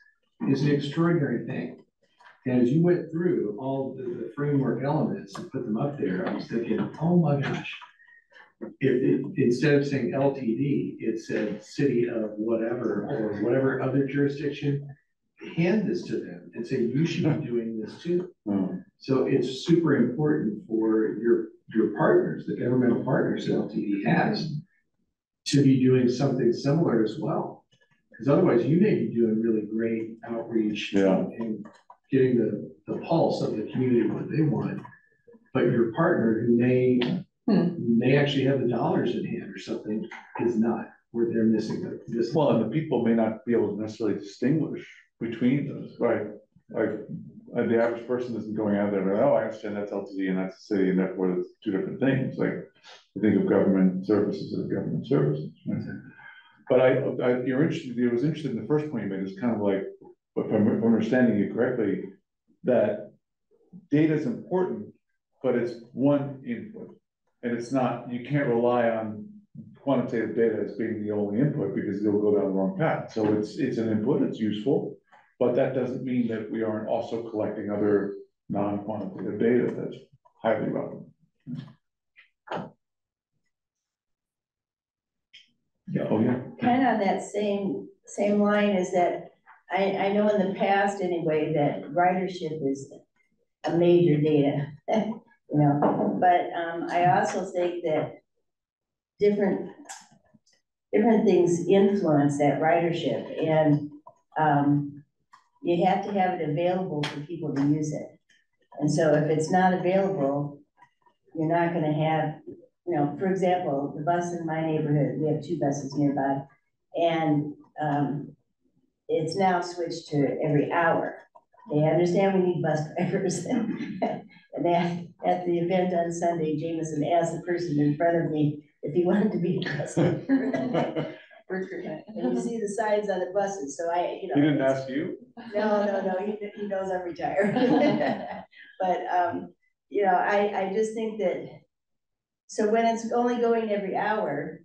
is an extraordinary thing. And as you went through all the, the framework elements and put them up there, I was thinking, oh my gosh. If it, instead of saying LTD, it said city of whatever, or whatever other jurisdiction, hand this to them and say, you should be doing this too. yeah. So it's super important for your, your partners, the governmental partners that LTD has, to be doing something similar as well. Because otherwise, you may be doing really great outreach Yeah. and getting the, the pulse of the community, what they want. But your partner who may, hmm. may actually have the dollars in hand or something is not, where they're missing the, this. Well, and the people may not be able to necessarily distinguish between those, right? Like, uh, the average person isn't going out there, and, oh, I understand that's LTD and that's the city, and therefore it's two different things, like, you think of government services as government services. right? But I, I, you're interested, you was interested in the first point you made, is kind of like, if I'm, if I'm understanding you correctly, that data is important, but it's one input. And it's not, you can't rely on quantitative data as being the only input, because you'll go down the wrong path. So it's, it's an input, it's useful, but that doesn't mean that we aren't also collecting other non-quantitative data that's highly relevant. Yeah, oh, yeah. Kind of on that same, same line is that I, I know in the past anyway, that ridership is a major data, you know, but, um, I also think that different, different things influence that ridership, and, um, you have to have it available for people to use it. And so if it's not available, you're not gonna have, you know, for example, the bus in my neighborhood, we have two buses nearby. And, um, it's now switched to every hour. They understand we need bus drivers. And then at the event on Sunday, Jameson asked the person in front of me if he wanted to be a bus driver. And you see the signs on the buses, so I, you know. He didn't ask you? no, no, no, he, he knows I'm retired. But, um, you know, I, I just think that, so when it's only going every hour,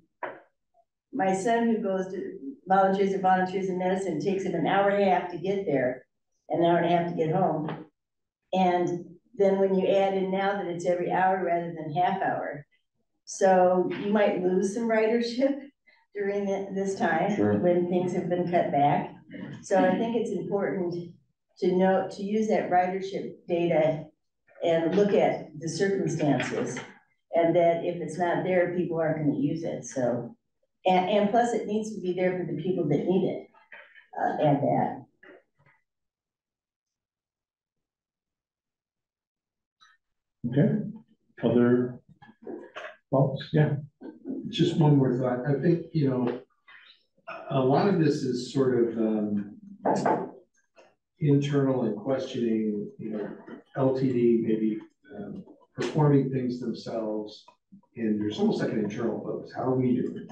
my son who goes to volunteers and volunteers in medicine takes him an hour and a half to get there, an hour and a half to get home. And then when you add in now that it's every hour rather than half hour, so you might lose some ridership during thi- this time, Sure. when things have been cut back. So I think it's important to note, to use that ridership data and look at the circumstances. And that if it's not there, people aren't gonna use it, so. And, and plus it needs to be there for the people that need it, uh, and that. Okay, other thoughts? Yeah. Just one more thought. I think, you know, a lot of this is sort of, um, internal and questioning, you know, LTD maybe, um, performing things themselves. And there's almost like an internal focus. How are we doing?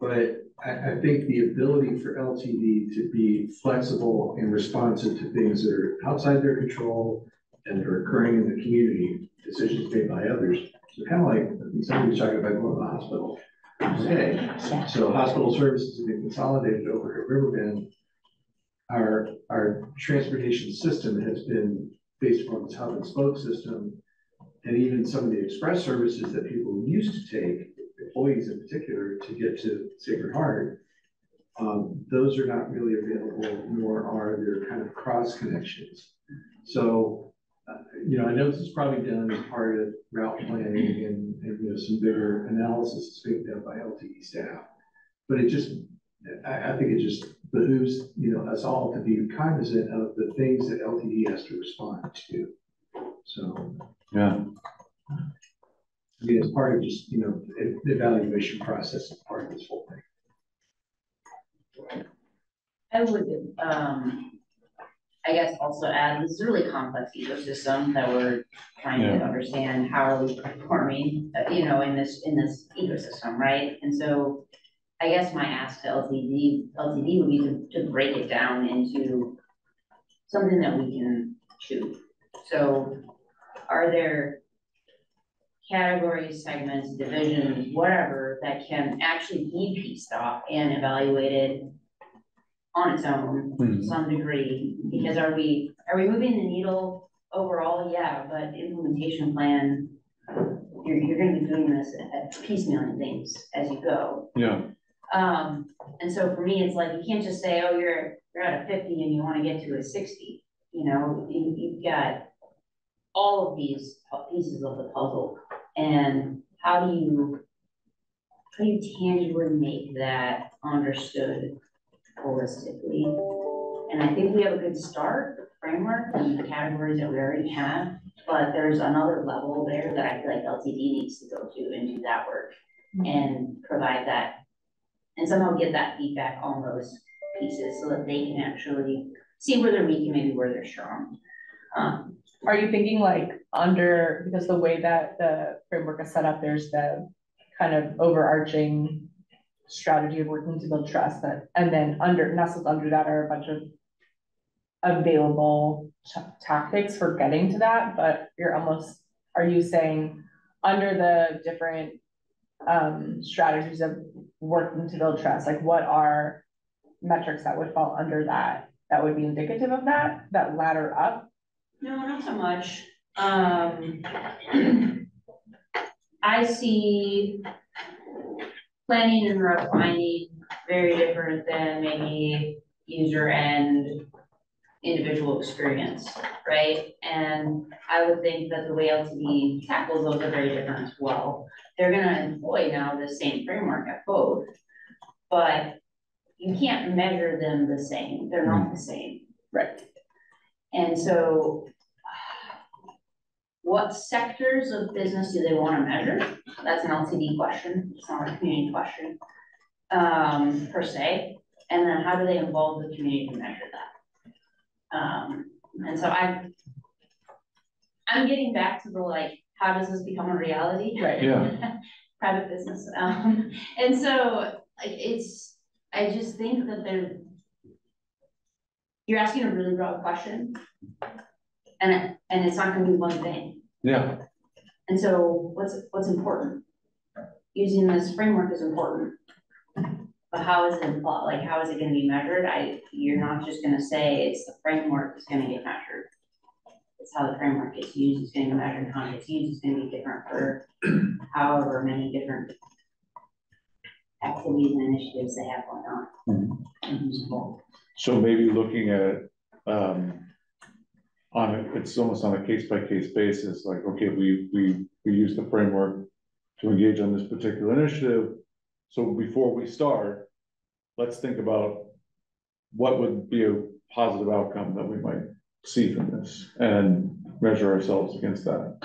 But I, I think the ability for LTD to be flexible and responsive to things that are outside their control and are occurring in the community, decisions made by others. So kind of like, think somebody's talking about going to the hospital. Okay, so hospital services have been consolidated over at Riverbend. Our, our transportation system has been based on this hub and spoke system. And even some of the express services that people used to take, employees in particular, to get to Sacred Heart. Um, those are not really available, nor are there kind of cross connections. So, uh, you know, I know this is probably done as part of route planning and, and, you know, some bigger analysis is being done by LTD staff. But it just, I, I think it just behooves, you know, us all to be cognizant of the things that LTD has to respond to. So, Yeah, I mean, it's part of just, you know, the the evaluation process is part of this whole thing. I would, um, I guess also add, this is a really complex ecosystem that we're trying to understand, how are we performing, uh, you know, in this, in this ecosystem, right? And so I guess my ask to LTD, LTD would be to, to break it down into something that we can chew. So are there categories, segments, divisions, whatever, that can actually be pieced off and evaluated on its own to Mhm. some degree, because are we, are we moving the needle overall? Yeah, but implementation plan, you're, you're gonna be doing this at piecemealing things as you go. yeah, Um, and so for me, it's like, you can't just say, oh, you're, you're at a fifty and you wanna get to a sixty, you know, you, you've got all of these pu- pieces of the puzzle, and how do you, how do you tangibly make that understood holistically? And I think we have a good start, the framework and the categories that we already have, but there's another level there that I feel like LTD needs to go to and do that work and provide that and somehow get that feedback on those pieces so that they can actually see where they're weak and maybe where they're strong. Um, Are you thinking like under, because the way that the framework is set up, there's the kind of overarching strategy of working to build trust that, and then under, nestled under that are a bunch of available ta- tactics for getting to that, but you're almost, are you saying under the different um, strategies of working to build trust, like what are metrics that would fall under that, that would be indicative of that, that ladder up? No, not so much. Um. I see planning and refining very different than maybe user end individual experience, right? And I would think that the way LTD tackles those are very different as well. They're gonna employ now the same framework at both, but you can't measure them the same, they're not mm-hmm. the same. Right. And so what sectors of business do they wanna measure? That's an LTD question, it's not a community question. Um, per se, and then how do they involve the community to measure that? Um, and so I. I'm getting back to the like, how does this become a reality? Right. Yeah. Private business, um, and so, like, it's, I just think that they're, You're asking a really broad question. And and it's not gonna be one thing. Yeah, And so what's, what's important? Using this framework is important. But how is it, impl- like, how is it gonna be measured? I, you're not just gonna say it's the framework that's gonna get measured. It's how the framework gets used, is gonna be measured, how it's used, it's gonna be different for however many different activities and initiatives they have going on. Who's involved. so maybe looking at, um. On a, it's almost on a case by case basis, like, okay, we, we, we use the framework to engage on this particular initiative. So before we start, let's think about what would be a positive outcome that we might see from this and measure ourselves against that.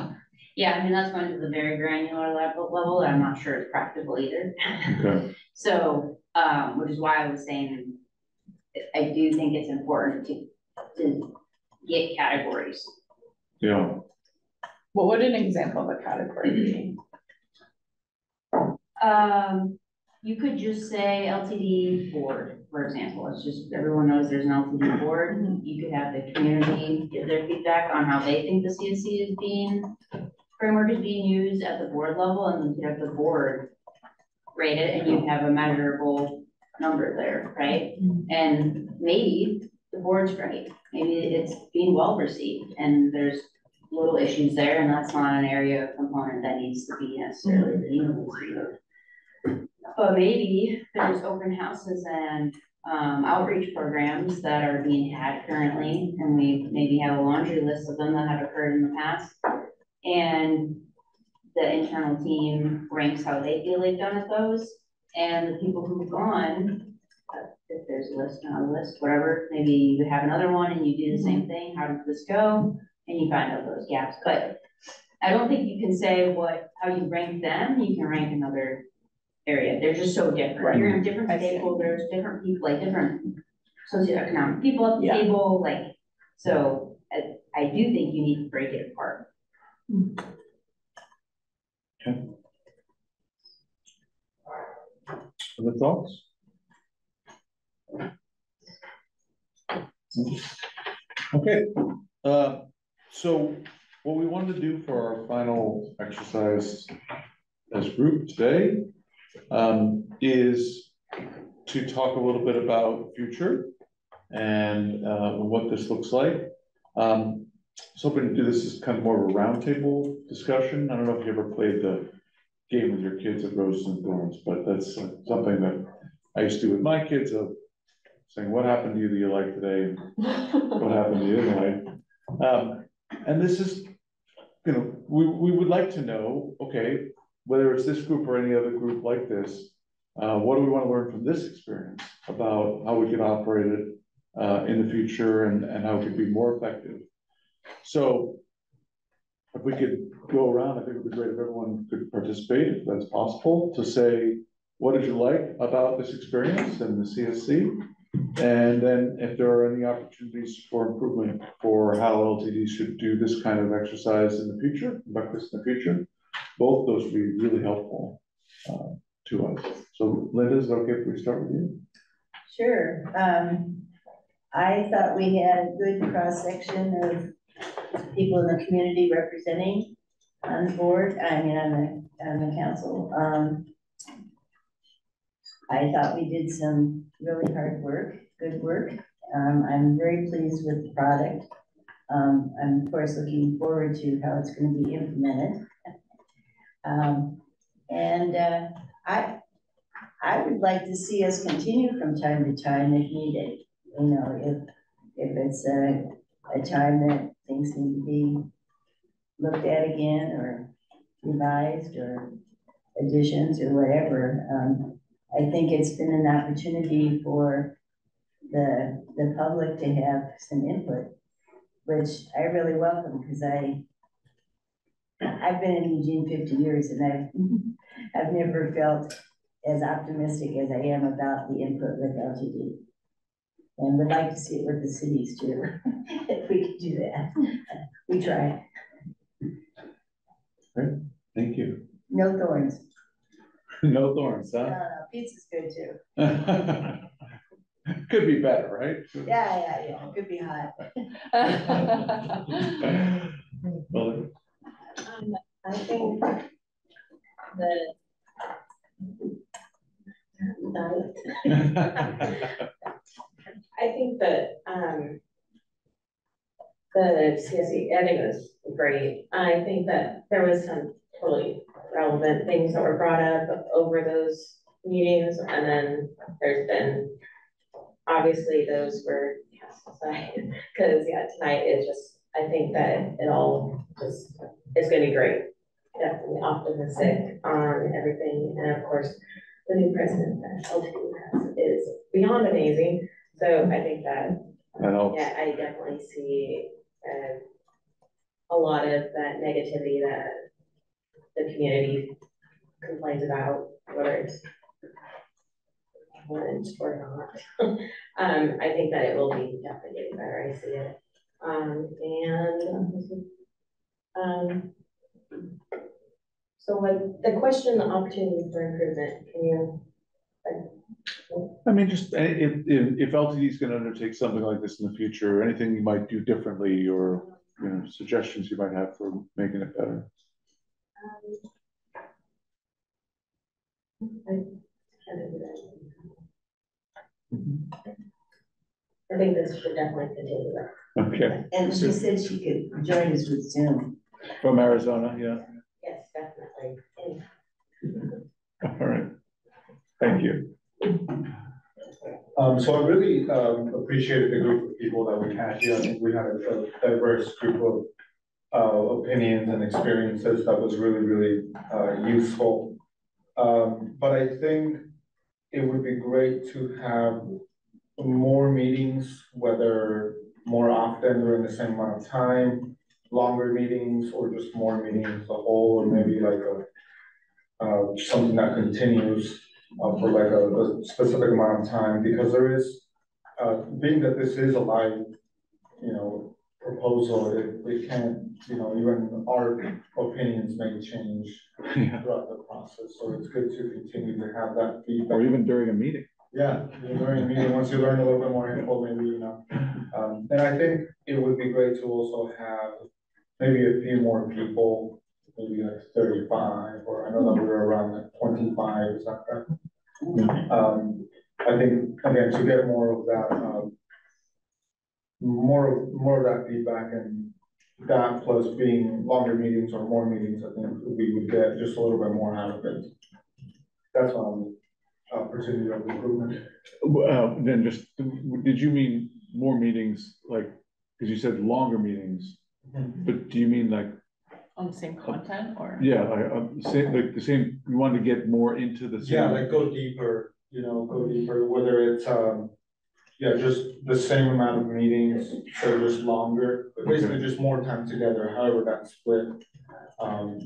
Yeah, I mean, that's going to the very granular level, level, and I'm not sure it's practical either. Okay, So, um, which is why I was saying, I do think it's important to, to get categories. yeah, What would an example of a category be? Um, you could just say LTD board, for example, it's just, everyone knows there's an LTD board. You could have the community give their feedback on how they think the CSC is being, framework is being used at the board level, and then you could have the board rate it, and you have a measurable number there, right? And maybe the board's great, maybe it's being well received, and there's little issues there, and that's not an area of component that needs to be necessarily the university. But maybe there's open houses and um outreach programs that are being had currently, and we maybe have a laundry list of them that have occurred in the past. And the internal team ranks how they feel they've done at those, and the people who've gone, if there's a list, not a list, whatever, maybe you have another one and you do the mm-hmm. same thing, how did this go? And you find out those gaps, but I don't think you can say what, how you rank them, you can rank another area, they're just so different, you're in different I see. stakeholders, different people, like different socioeconomic people at the Yeah. table, like, so I, I do think you need to break it apart. Okay. Other thoughts? Okay, uh, so what we wanted to do for our final exercise as group today um, is to talk a little bit about future and uh, what this looks like. Um, so hoping to do this as kind of more of a roundtable discussion. I don't know if you ever played the game with your kids at Roses and Thorns, but that's something that I used to do with my kids saying, what happened to you that you like today? and What happened to you tonight? Um, and this is, you know, we, we would like to know, okay, whether it's this group or any other group like this, uh, what do we want to learn from this experience about how we can operate it uh, in the future and, and how it could be more effective? So if we could go around, I think it would be great if everyone could participate, if that's possible, to say, what did you like about this experience and the CSC? And then if there are any opportunities for improvement for how LTD should do this kind of exercise in the future, conduct this in the future, both those would be really helpful uh, to us. So Linda, is it okay if we start with you? Sure, um, I thought we had a good cross-section of people in the community representing on the board, I mean, on the, on the council, um. I thought we did some really hard work, good work, um, I'm very pleased with the product. Um, I'm of course looking forward to how it's gonna be implemented. Um, and, uh, I, I would like to see us continue from time to time if needed. You know, if, if it's a, a time that things need to be looked at again or revised or additions or whatever. Um, I think it's been an opportunity for the, the public to have some input, which I really welcome, because I, I've been in Eugene fifty years and I've, I've never felt as optimistic as I am about the input with LTD. And would like to see it with the cities too, if we could do that. We try. Great, Thank you. No thorns. No thorns, No, huh? no, pizza's good too. Could be better, right? Yeah, yeah, yeah, could be hot. Well, Um, I think the I think that, um, the CSC, it was great. I think that there was some totally relevant things that were brought up over those meetings, and then there's been, obviously, those were cast aside, because, yeah, tonight is just, I think that it all just, is gonna be great. Definitely optimistic on everything, and of course, the new president that LTD has is beyond amazing, so I think that helps. yeah, I definitely see, uh, a lot of that negativity that the community complains about, whether it's orange or not. Um, I think that it will be definitely getting better, I see it. Um, and, um, so what, the question, the opportunities for improvement, can you? I mean, just, uh, if, if, if LTD is gonna undertake something like this in the future, anything you might do differently or, you know, suggestions you might have for making it better. I think this should definitely continue. Okay, And she said she could join us with Zoom. from Arizona, yeah, Yes, definitely. All right. Thank you. Um, so I really, um, appreciated the group of people that we had here. I think we had a a diverse group of uh, opinions and experiences that was really, really, uh, useful. Um, but I think it would be great to have more meetings, whether more often or in the same amount of time, longer meetings, or just more meetings as a whole, or maybe like a uh, something that continues uh, for like a, a specific amount of time, because there is, uh, being that this is a live, you know, proposal, it, it can't, you know, even our opinions may change Yeah. throughout the process, so it's good to continue to have that feedback. Or even during a meeting. Yeah, you learn, maybe once you learn a little bit more info, maybe, you know. Um, and I think it would be great to also have maybe a few more people, maybe like thirty-five, or I know that we were around like twenty-five, is that correct? Um, I think, again, to get more of that, um, more, of more of that feedback and that plus being longer meetings or more meetings, I think we would get just a little bit more out of it. That's what I'm, opportunity of improvement. Uh, then just, did you mean more meetings, like, because you said longer meetings, but do you mean like, On the same content or? yeah, like, uh, same, like the same, you want to get more into the. same- Yeah, like go deeper, you know, go deeper, whether it's, um, yeah, just the same amount of meetings, so just longer, but basically just more time together, however that's split. Um,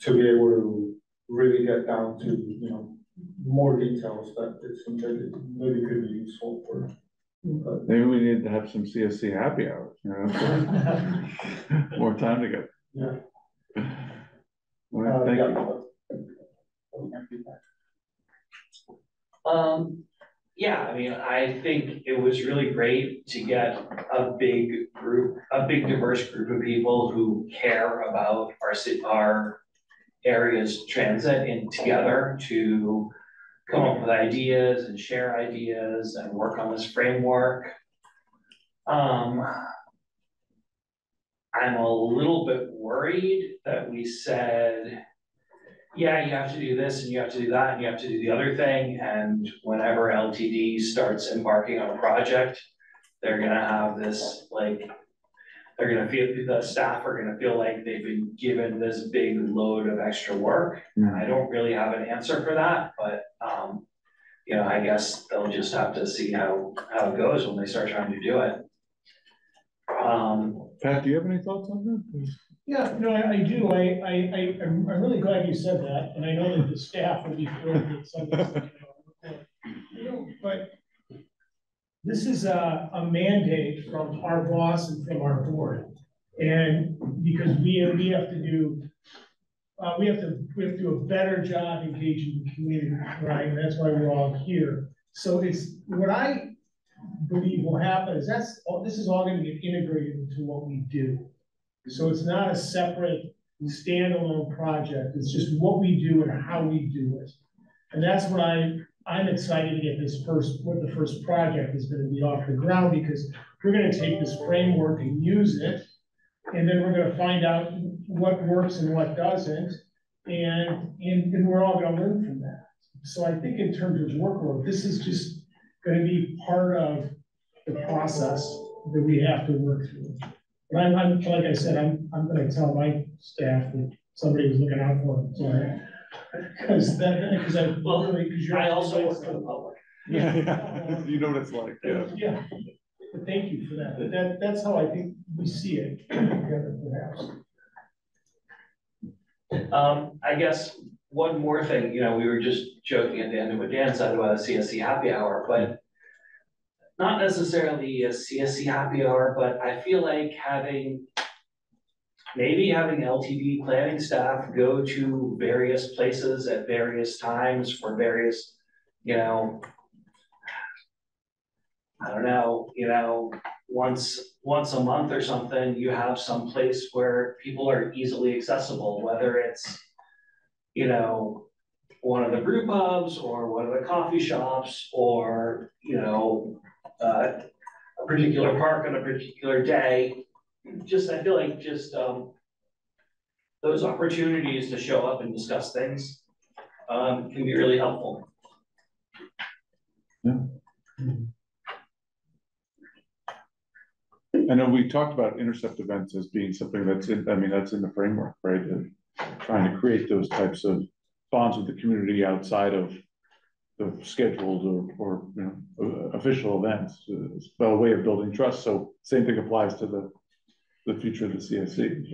to be able to really get down to, you know, more details that it seems like it maybe could be useful for. but- Maybe we need to have some CSC happy hours, you know? More time together. Yeah. All right, Uh, thank yeah. you. Um, yeah, I mean, I think it was really great to get a big group, a big diverse group of people who care about our our area's transit in together to come up with ideas and share ideas and work on this framework. Um, I'm a little bit worried that we said, yeah, you have to do this and you have to do that and you have to do the other thing. And whenever LTD starts embarking on a project, they're gonna have this, like, they're gonna feel, the staff are gonna feel like they've been given this big load of extra work. Hmm. I don't really have an answer for that, but, um, you know, I guess they'll just have to see how, how it goes when they start trying to do it. Um, Pat, do you have any thoughts on that? Yeah, no, I, I do, I, I, I, I'm, I'm really glad you said that, and I know that the staff will be thrilled with some of this. you But this is a, a mandate from our boss and from our board. And because we, we have to do, uh, we have to, we have to do a better job engaging the community, right? And that's why we're all here. So it's, what I believe will happen is that's, all this is all gonna get integrated into what we do. So it's not a separate standalone project, it's just what we do and how we do it. And that's what I, I'm excited to get this first, what the first project is gonna be off the ground, because we're gonna take this framework and use it. And then we're gonna find out what works and what doesn't, and, and, and we're all gonna learn from that. So I think in terms of workload, this is just gonna be part of the process that we have to work through. And I'm, I'm, like I said, I'm, I'm gonna tell my staff that somebody was looking out for them, so. Cause that, because I, Well, really, cause you're. I also work for the public. Yeah, yeah, you know what it's like, yeah. Yeah, but thank you for that, but that, that's how I think we see it, together perhaps. Um, I guess one more thing, you know, we were just joking at the end of what Dan said about a CSC happy hour, but not necessarily a CSC happy hour, but I feel like having maybe having LTD planning staff go to various places at various times for various, you know, I don't know, you know, once, once a month or something, you have some place where people are easily accessible, whether it's, you know, one of the brew pubs or one of the coffee shops or, you know, uh, a particular park on a particular day. Just, I feel like just, um, those opportunities to show up and discuss things, um, can be really helpful. Yeah. I know we talked about intercept events as being something that's in, I mean, that's in the framework, right? of Trying to create those types of bonds with the community outside of the scheduled or, or, you know, uh, official events. It's a way of building trust, so same thing applies to the, the future of the CSC.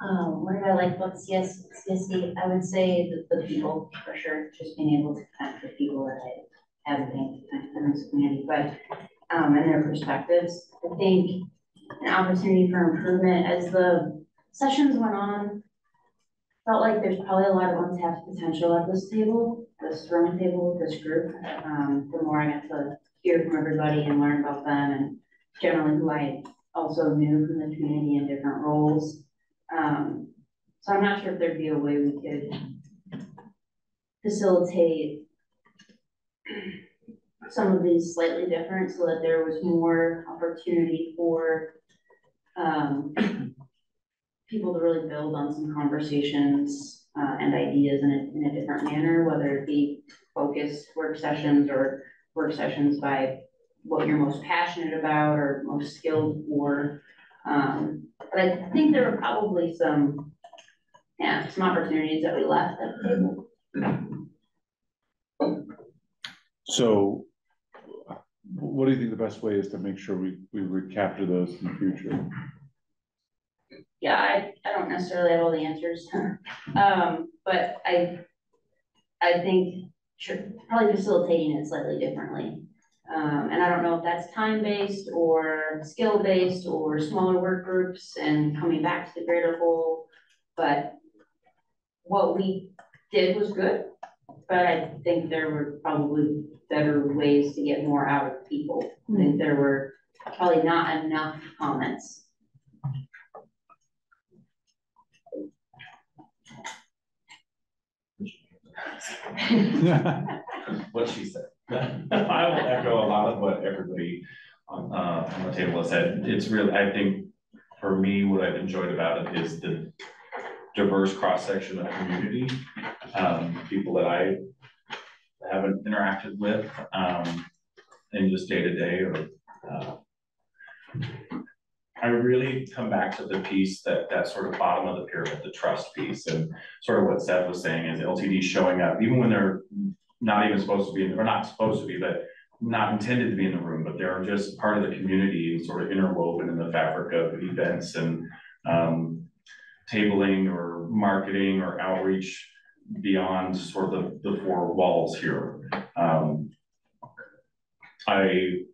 Um, what did I like about CS, CSC? I would say the, the people, for sure, just being able to connect with people that I haven't been in this community, but, um, and their perspectives. I think an opportunity for improvement as the sessions went on, felt like there's probably a lot of untapped potential at this table, this room table, this group. Um, the more I got to hear from everybody and learn about them and generally who I also knew from the community in different roles. Um, so I'm not sure if there'd be a way we could facilitate some of these slightly different so that there was more opportunity for um, people to really build on some conversations uh, and ideas in a, in a different manner, whether it be focused work sessions or work sessions by what you're most passionate about or most skilled for. Um, but I think there were probably some, yeah, some opportunities that we left at the table. So what do you think the best way is to make sure we, we recapture those in the future? Yeah, I, I don't necessarily have all the answers, um, but I, I think sure, probably facilitating it slightly differently. Um, and I don't know if that's time-based or skill-based or smaller work groups and coming back to the greater whole. But what we did was good, but I think there were probably better ways to get more out of people. I think there were probably not enough comments. what she said. I will echo a lot of what everybody on, uh, on the table has said. It's really, I think, for me, what I've enjoyed about it is the diverse cross-section of community. Um, people that I haven't interacted with, um, in just day to day or, uh. I really come back to the piece that, that sort of bottom of the pyramid, the trust piece, and sort of what Seth was saying is LTD showing up, even when they're not even supposed to be, or not supposed to be, but not intended to be in the room, but they're just part of the community and sort of interwoven in the fabric of events and, um, tabling or marketing or outreach beyond sort of the, the four walls here. Um, I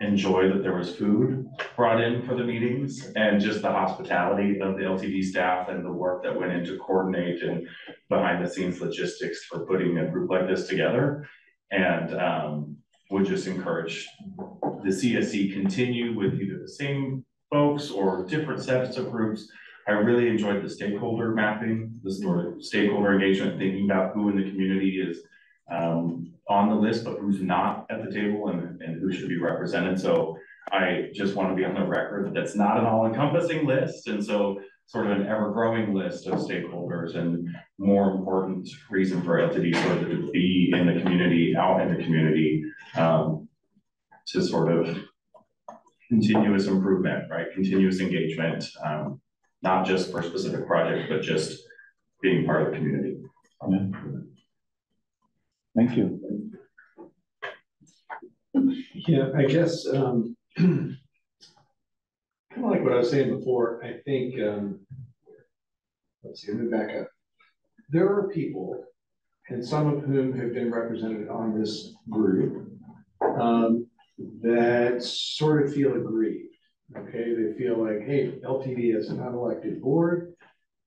enjoy that there was food brought in for the meetings and just the hospitality of the LTD staff and the work that went into coordinate and behind the scenes logistics for putting a group like this together. And, um, would just encourage the CSC continue with either the same folks or different sets of groups I really enjoyed the stakeholder mapping, the stakeholder engagement, thinking about who in the community is um, on the list, but who's not at the table and, and who should be represented. So I just want to be on the record that that's not an all-encompassing list. And so sort of an ever-growing list of stakeholders and more important reason for LTD sort of to be in the community, out in the community, um, to sort of continuous improvement, right? Continuous engagement, um, not just for specific projects, but just being part of the community. Amen. Thank you. Yeah, I guess, um, kind of like what I was saying before, I think, um, let's see, let me back up. There are people, and some of whom have been represented on this group, um, that sort of feel aggrieved. Okay, they feel like, hey, LTD is an unelected board.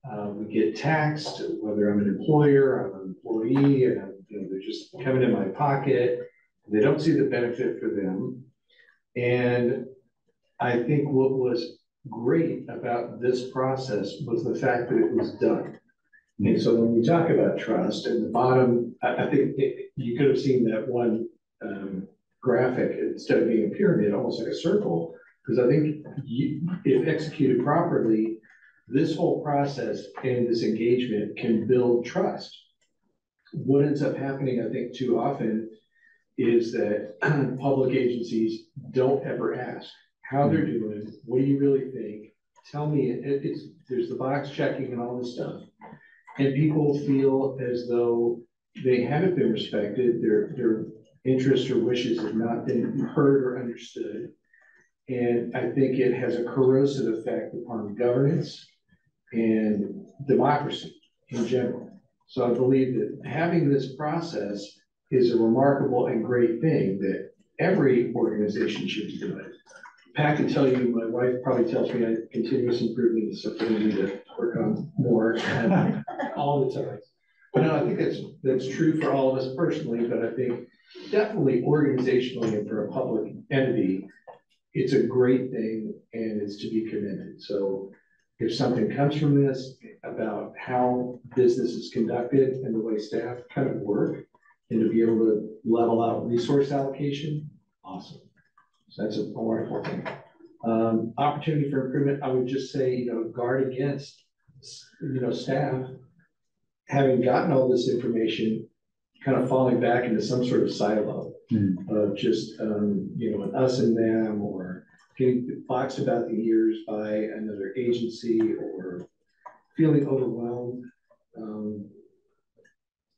Uh, we get taxed, whether I'm an employer, I'm an employee, and you know, they're just coming in my pocket. They don't see the benefit for them. And I think what was great about this process was the fact that it was done. And so when we talk about trust at the bottom, I, I think it, you could have seen that one um, graphic instead of being a pyramid, almost like a circle. Because I think you, if executed properly, this whole process and this engagement can build trust. What ends up happening, I think, too often is that public agencies don't ever ask how they're hmm. doing, what do you really think? Tell me, it, it's, there's the box checking and all this stuff. And people feel as though they haven't been respected, their, their interests or wishes have not been heard or understood. And I think it has a corrosive effect upon governance and democracy in general. So I believe that having this process is a remarkable and great thing that every organization should be doing. Pat can tell you, my wife probably tells me that continuous improvement is something we need to work on more all the time. But no, I think that's that's true for all of us personally, but I think definitely organizationally and for a public entity, it's a great thing and it's to be commended. So if something comes from this about how business is conducted and the way staff kind of work, and to be able to level out resource allocation, awesome. So that's a wonderful thing. Um, opportunity for improvement, I would just say, you know, guard against, you know, staff having gotten all this information, kind of falling back into some sort of silo mm. of just, um, you know, an us and them or getting boxed about the ears by another agency or feeling overwhelmed. Um,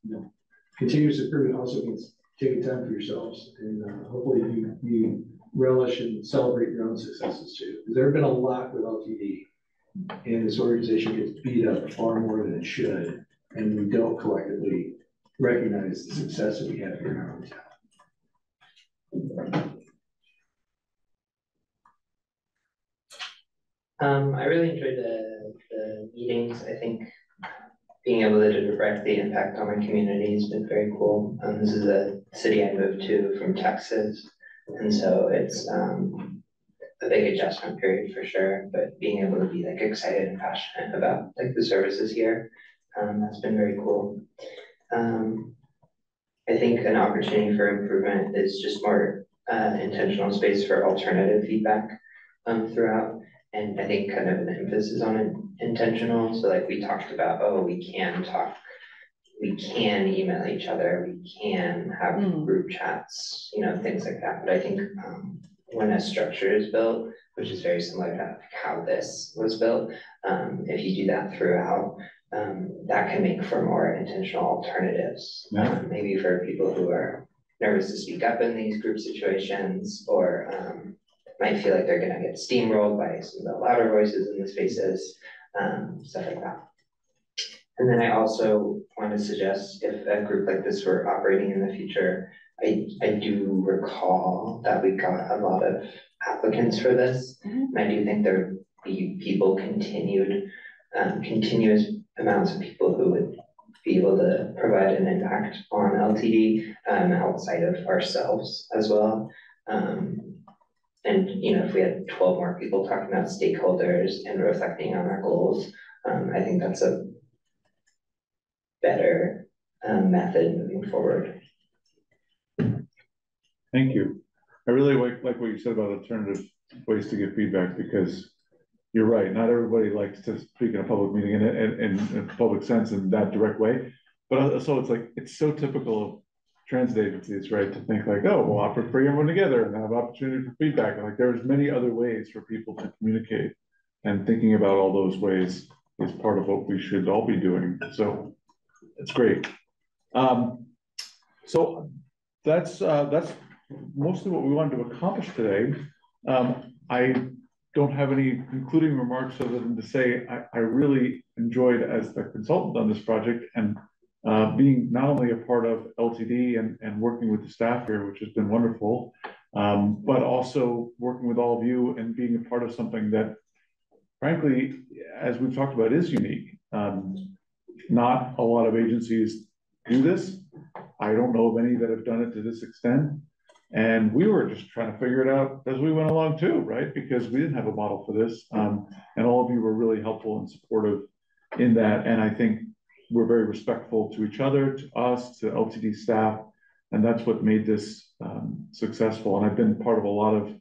you know, continuous improvement also means taking time for yourselves and uh, hopefully you, you relish and celebrate your own successes too. Because there have been a lot with LTD and this organization gets beat up far more than it should. And we don't collectively recognize the success that we have here in our own town. Um, I really enjoyed the, the meetings. I think being able to direct the impact on my community has been very cool. Um, this is a city I moved to from Texas. And so it's, um, a big adjustment period for sure, but being able to be like excited and passionate about like the services here, um, that's been very cool. Um, I think an opportunity for improvement is just more, uh, intentional space for alternative feedback, um, throughout. And I think kind of an emphasis on it intentional, so like we talked about, oh, we can talk we can email each other, we can have Mm. group chats, you know, things like that, but I think, um, when a structure is built, which is very similar to how this was built, um, if you do that throughout, um, that can make for more intentional alternatives. Yeah. um, Maybe for people who are nervous to speak up in these group situations, or, um, might feel like they're gonna get steamrolled by some of the louder voices in the spaces, um, stuff like that. And then I also want to suggest if a group like this were operating in the future, I, I do recall that we got a lot of applicants for this. And I do think there would be people continued, um, continuous amounts of people who would be able to provide an impact on LTD, um, outside of ourselves as well. Um, and, you know, if we had twelve more people talking about stakeholders and reflecting on our goals, um, I think that's a better, um, method moving forward. Thank you. I really like, like what you said about alternative ways to get feedback, because you're right, not everybody likes to speak in a public meeting in, a- in, in, a public sense in that direct way. But also, it's like, it's so typical transit agencies, right, to think like, oh, well, I'll bring everyone together and have opportunity for feedback, like, there's many other ways for people to communicate. And thinking about all those ways is part of what we should all be doing, so it's great. Um, so that's, uh, that's mostly what we wanted to accomplish today. Um, I don't have any concluding remarks other than to say I, I really enjoyed as the consultant on this project and uh, being not only a part of LTD and, and working with the staff here, which has been wonderful, um, but also working with all of you and being a part of something that frankly, as we've talked about, is unique. Um, not a lot of agencies do this. I don't know of any that have done it to this extent. And we were just trying to figure it out as we went along too, right? Because we didn't have a model for this. Um, and all of you were really helpful and supportive in that. And I think we're very respectful to each other, to us, to LTD staff. And that's what made this um, successful. And I've been part of a lot of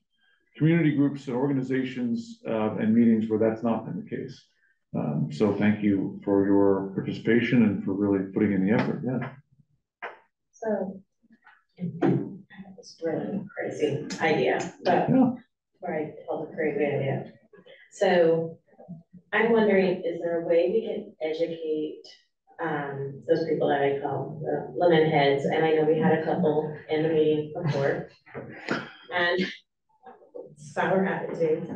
community groups and organizations uh, and meetings where that's not been the case. Um, so thank you for your participation and for really putting in the effort. Yeah. So. It's really crazy idea, but, Yeah. right, called a crazy idea. So I'm wondering, is there a way we can educate um, those people that I call the lemon heads? And I know we had a couple in the meeting before. And sour attitudes.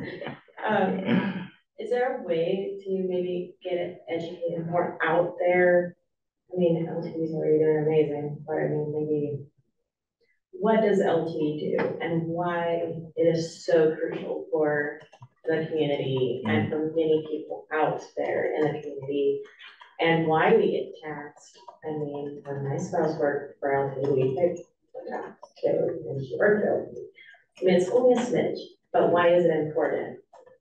Um, is there a way to maybe get it educated more out there? I mean, LTD's already doing amazing, but I mean, maybe what does LTD do and why it is so crucial for the community and for many people out there in the community? And why we get taxed, I mean, when my spouse worked for LTD, tax too, and she worked LTD. I mean, it's only a smidge, but why is it important?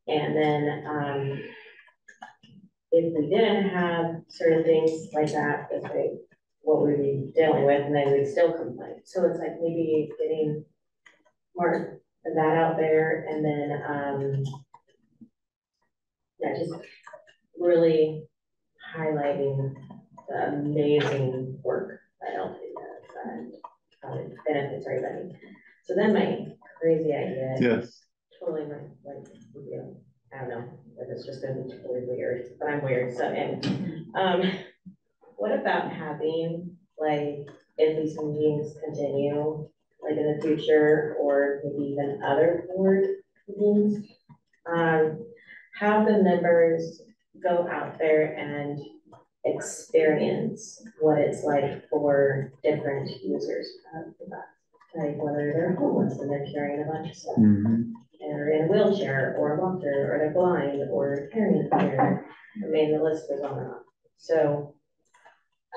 And then, um, if we didn't have certain things like that, it's like, what we'd be dealing with, and then we'd still complain. So it's like maybe getting more of that out there, and then, um, yeah, just really highlighting the amazing work that LT does and how it benefits everybody. So then my crazy idea. Yes. Totally like, like, you know, I don't know, if it's just gonna be totally weird, but I'm weird, so, and, um, what about having, like, if these meetings continue, like in the future, or maybe even other board meetings? Um, have the members go out there and experience what it's like for different users of the bus. Like whether they're homeless and they're carrying a bunch of stuff, Mhm. or in a wheelchair, or a walker, or they're blind, or carrying a chair. I mean, the list goes on and on, so.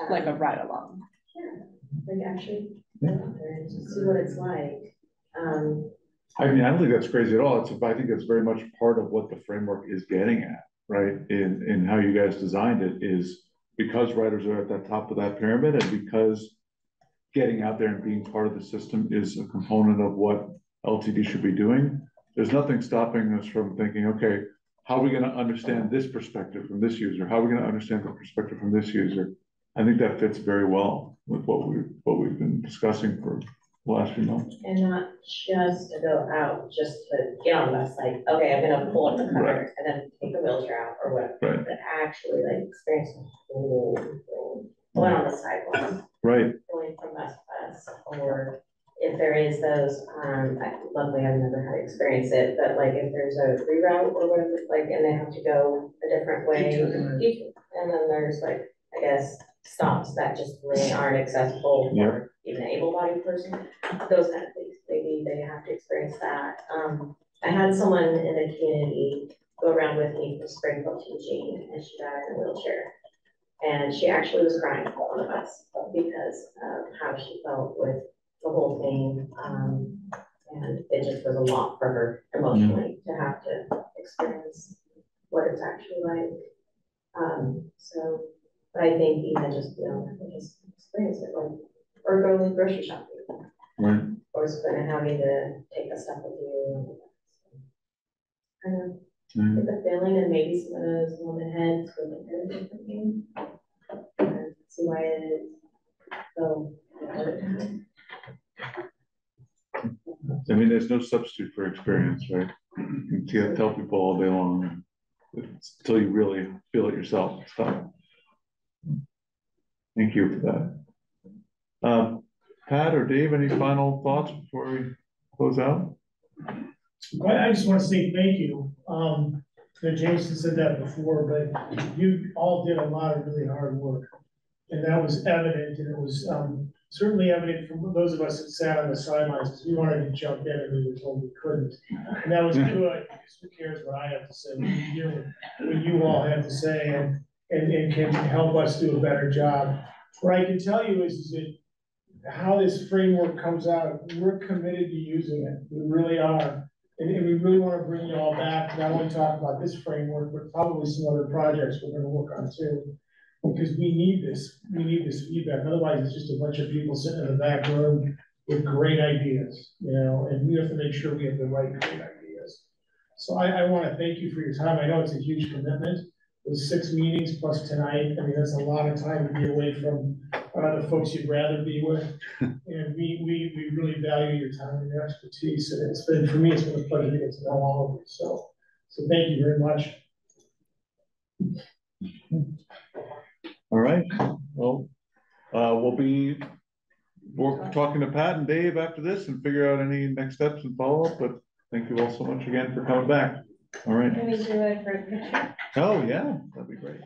um, Like a ride along. Yeah, like actually, go out there and just see what it's like. Um, I mean, I don't think that's crazy at all. It's, I think it's very much part of what the framework is getting at, right? In, in how you guys designed it is because writers are at the top of that pyramid and because getting out there and being part of the system is a component of what LTD should be doing. There's nothing stopping us from thinking, okay, how are we gonna understand this perspective from this user? How are we gonna understand the perspective from this user? I think that fits very well with what we, what we've been discussing for the last few months. And not just to go out, just to get on the bus, like, okay, I'm gonna pull up the cover and then take the wheelchair out or whatever. Right. But actually like experience the whole thing, going on the sidewalk, Right, going from bus to bus, or if there is those, um, I- luckily I've never had to experience it, but like if there's a reroute or whatever, like, and they have to go a different way. And then there's like, I guess, stops that just really aren't accessible for even an able-bodied person, those kind of things, maybe they have to experience that. Um, I had someone in the community go around with me for Springfield teaching, and she got in a wheelchair. And she actually was crying on of us because of how she felt with the whole thing. Um, and it just was a lot for her emotionally to have to experience what it's actually like. Um, so, but I think even just, you know, just experience it, like, or go grocery shopping, right. or spend having to take the stuff with you. Kind of Mm. get the feeling and maybe some of those woman heads would look it differently. And see why it is. So. I mean, there's no substitute for experience, right? You can't tell people all day long, it's until you really feel it yourself, it's. Thank you for that. Um, Pat or Dave, any final thoughts before we close out? I, I just wanna say thank you. Um, Jameson said that before, but you all did a lot of really hard work. And that was evident, and it was, um, certainly evident from those of us that sat on the sidelines, because we wanted to jump in and we were told we couldn't. And that was good, because who cares what I have to say, we hear what you all have to say and, and, and can help us do a better job. What I can tell you is, is that how this framework comes out, we're committed to using it, we really are. And, and we really wanna bring you all back, not only talk about this framework, but probably some other projects we're gonna work on too. Because we need this, we need this feedback, otherwise it's just a bunch of people sitting in the back room with great ideas, you know, and we have to make sure we have the right great ideas. So I, I wanna thank you for your time, I know it's a huge commitment, those six meetings plus tonight, I mean, that's a lot of time to be away from uh, the folks you'd rather be with. And we, we, we really value your time and your expertise, and it's been, for me, it's been a pleasure to get to know all of you, so, so thank you very much. All right, well, uh, we'll be, we're talking to Pat and Dave after this and figure out any next steps and follow-up, but thank you all so much again for coming back. All right, Can we do it for a picture? oh, yeah, that'd be great.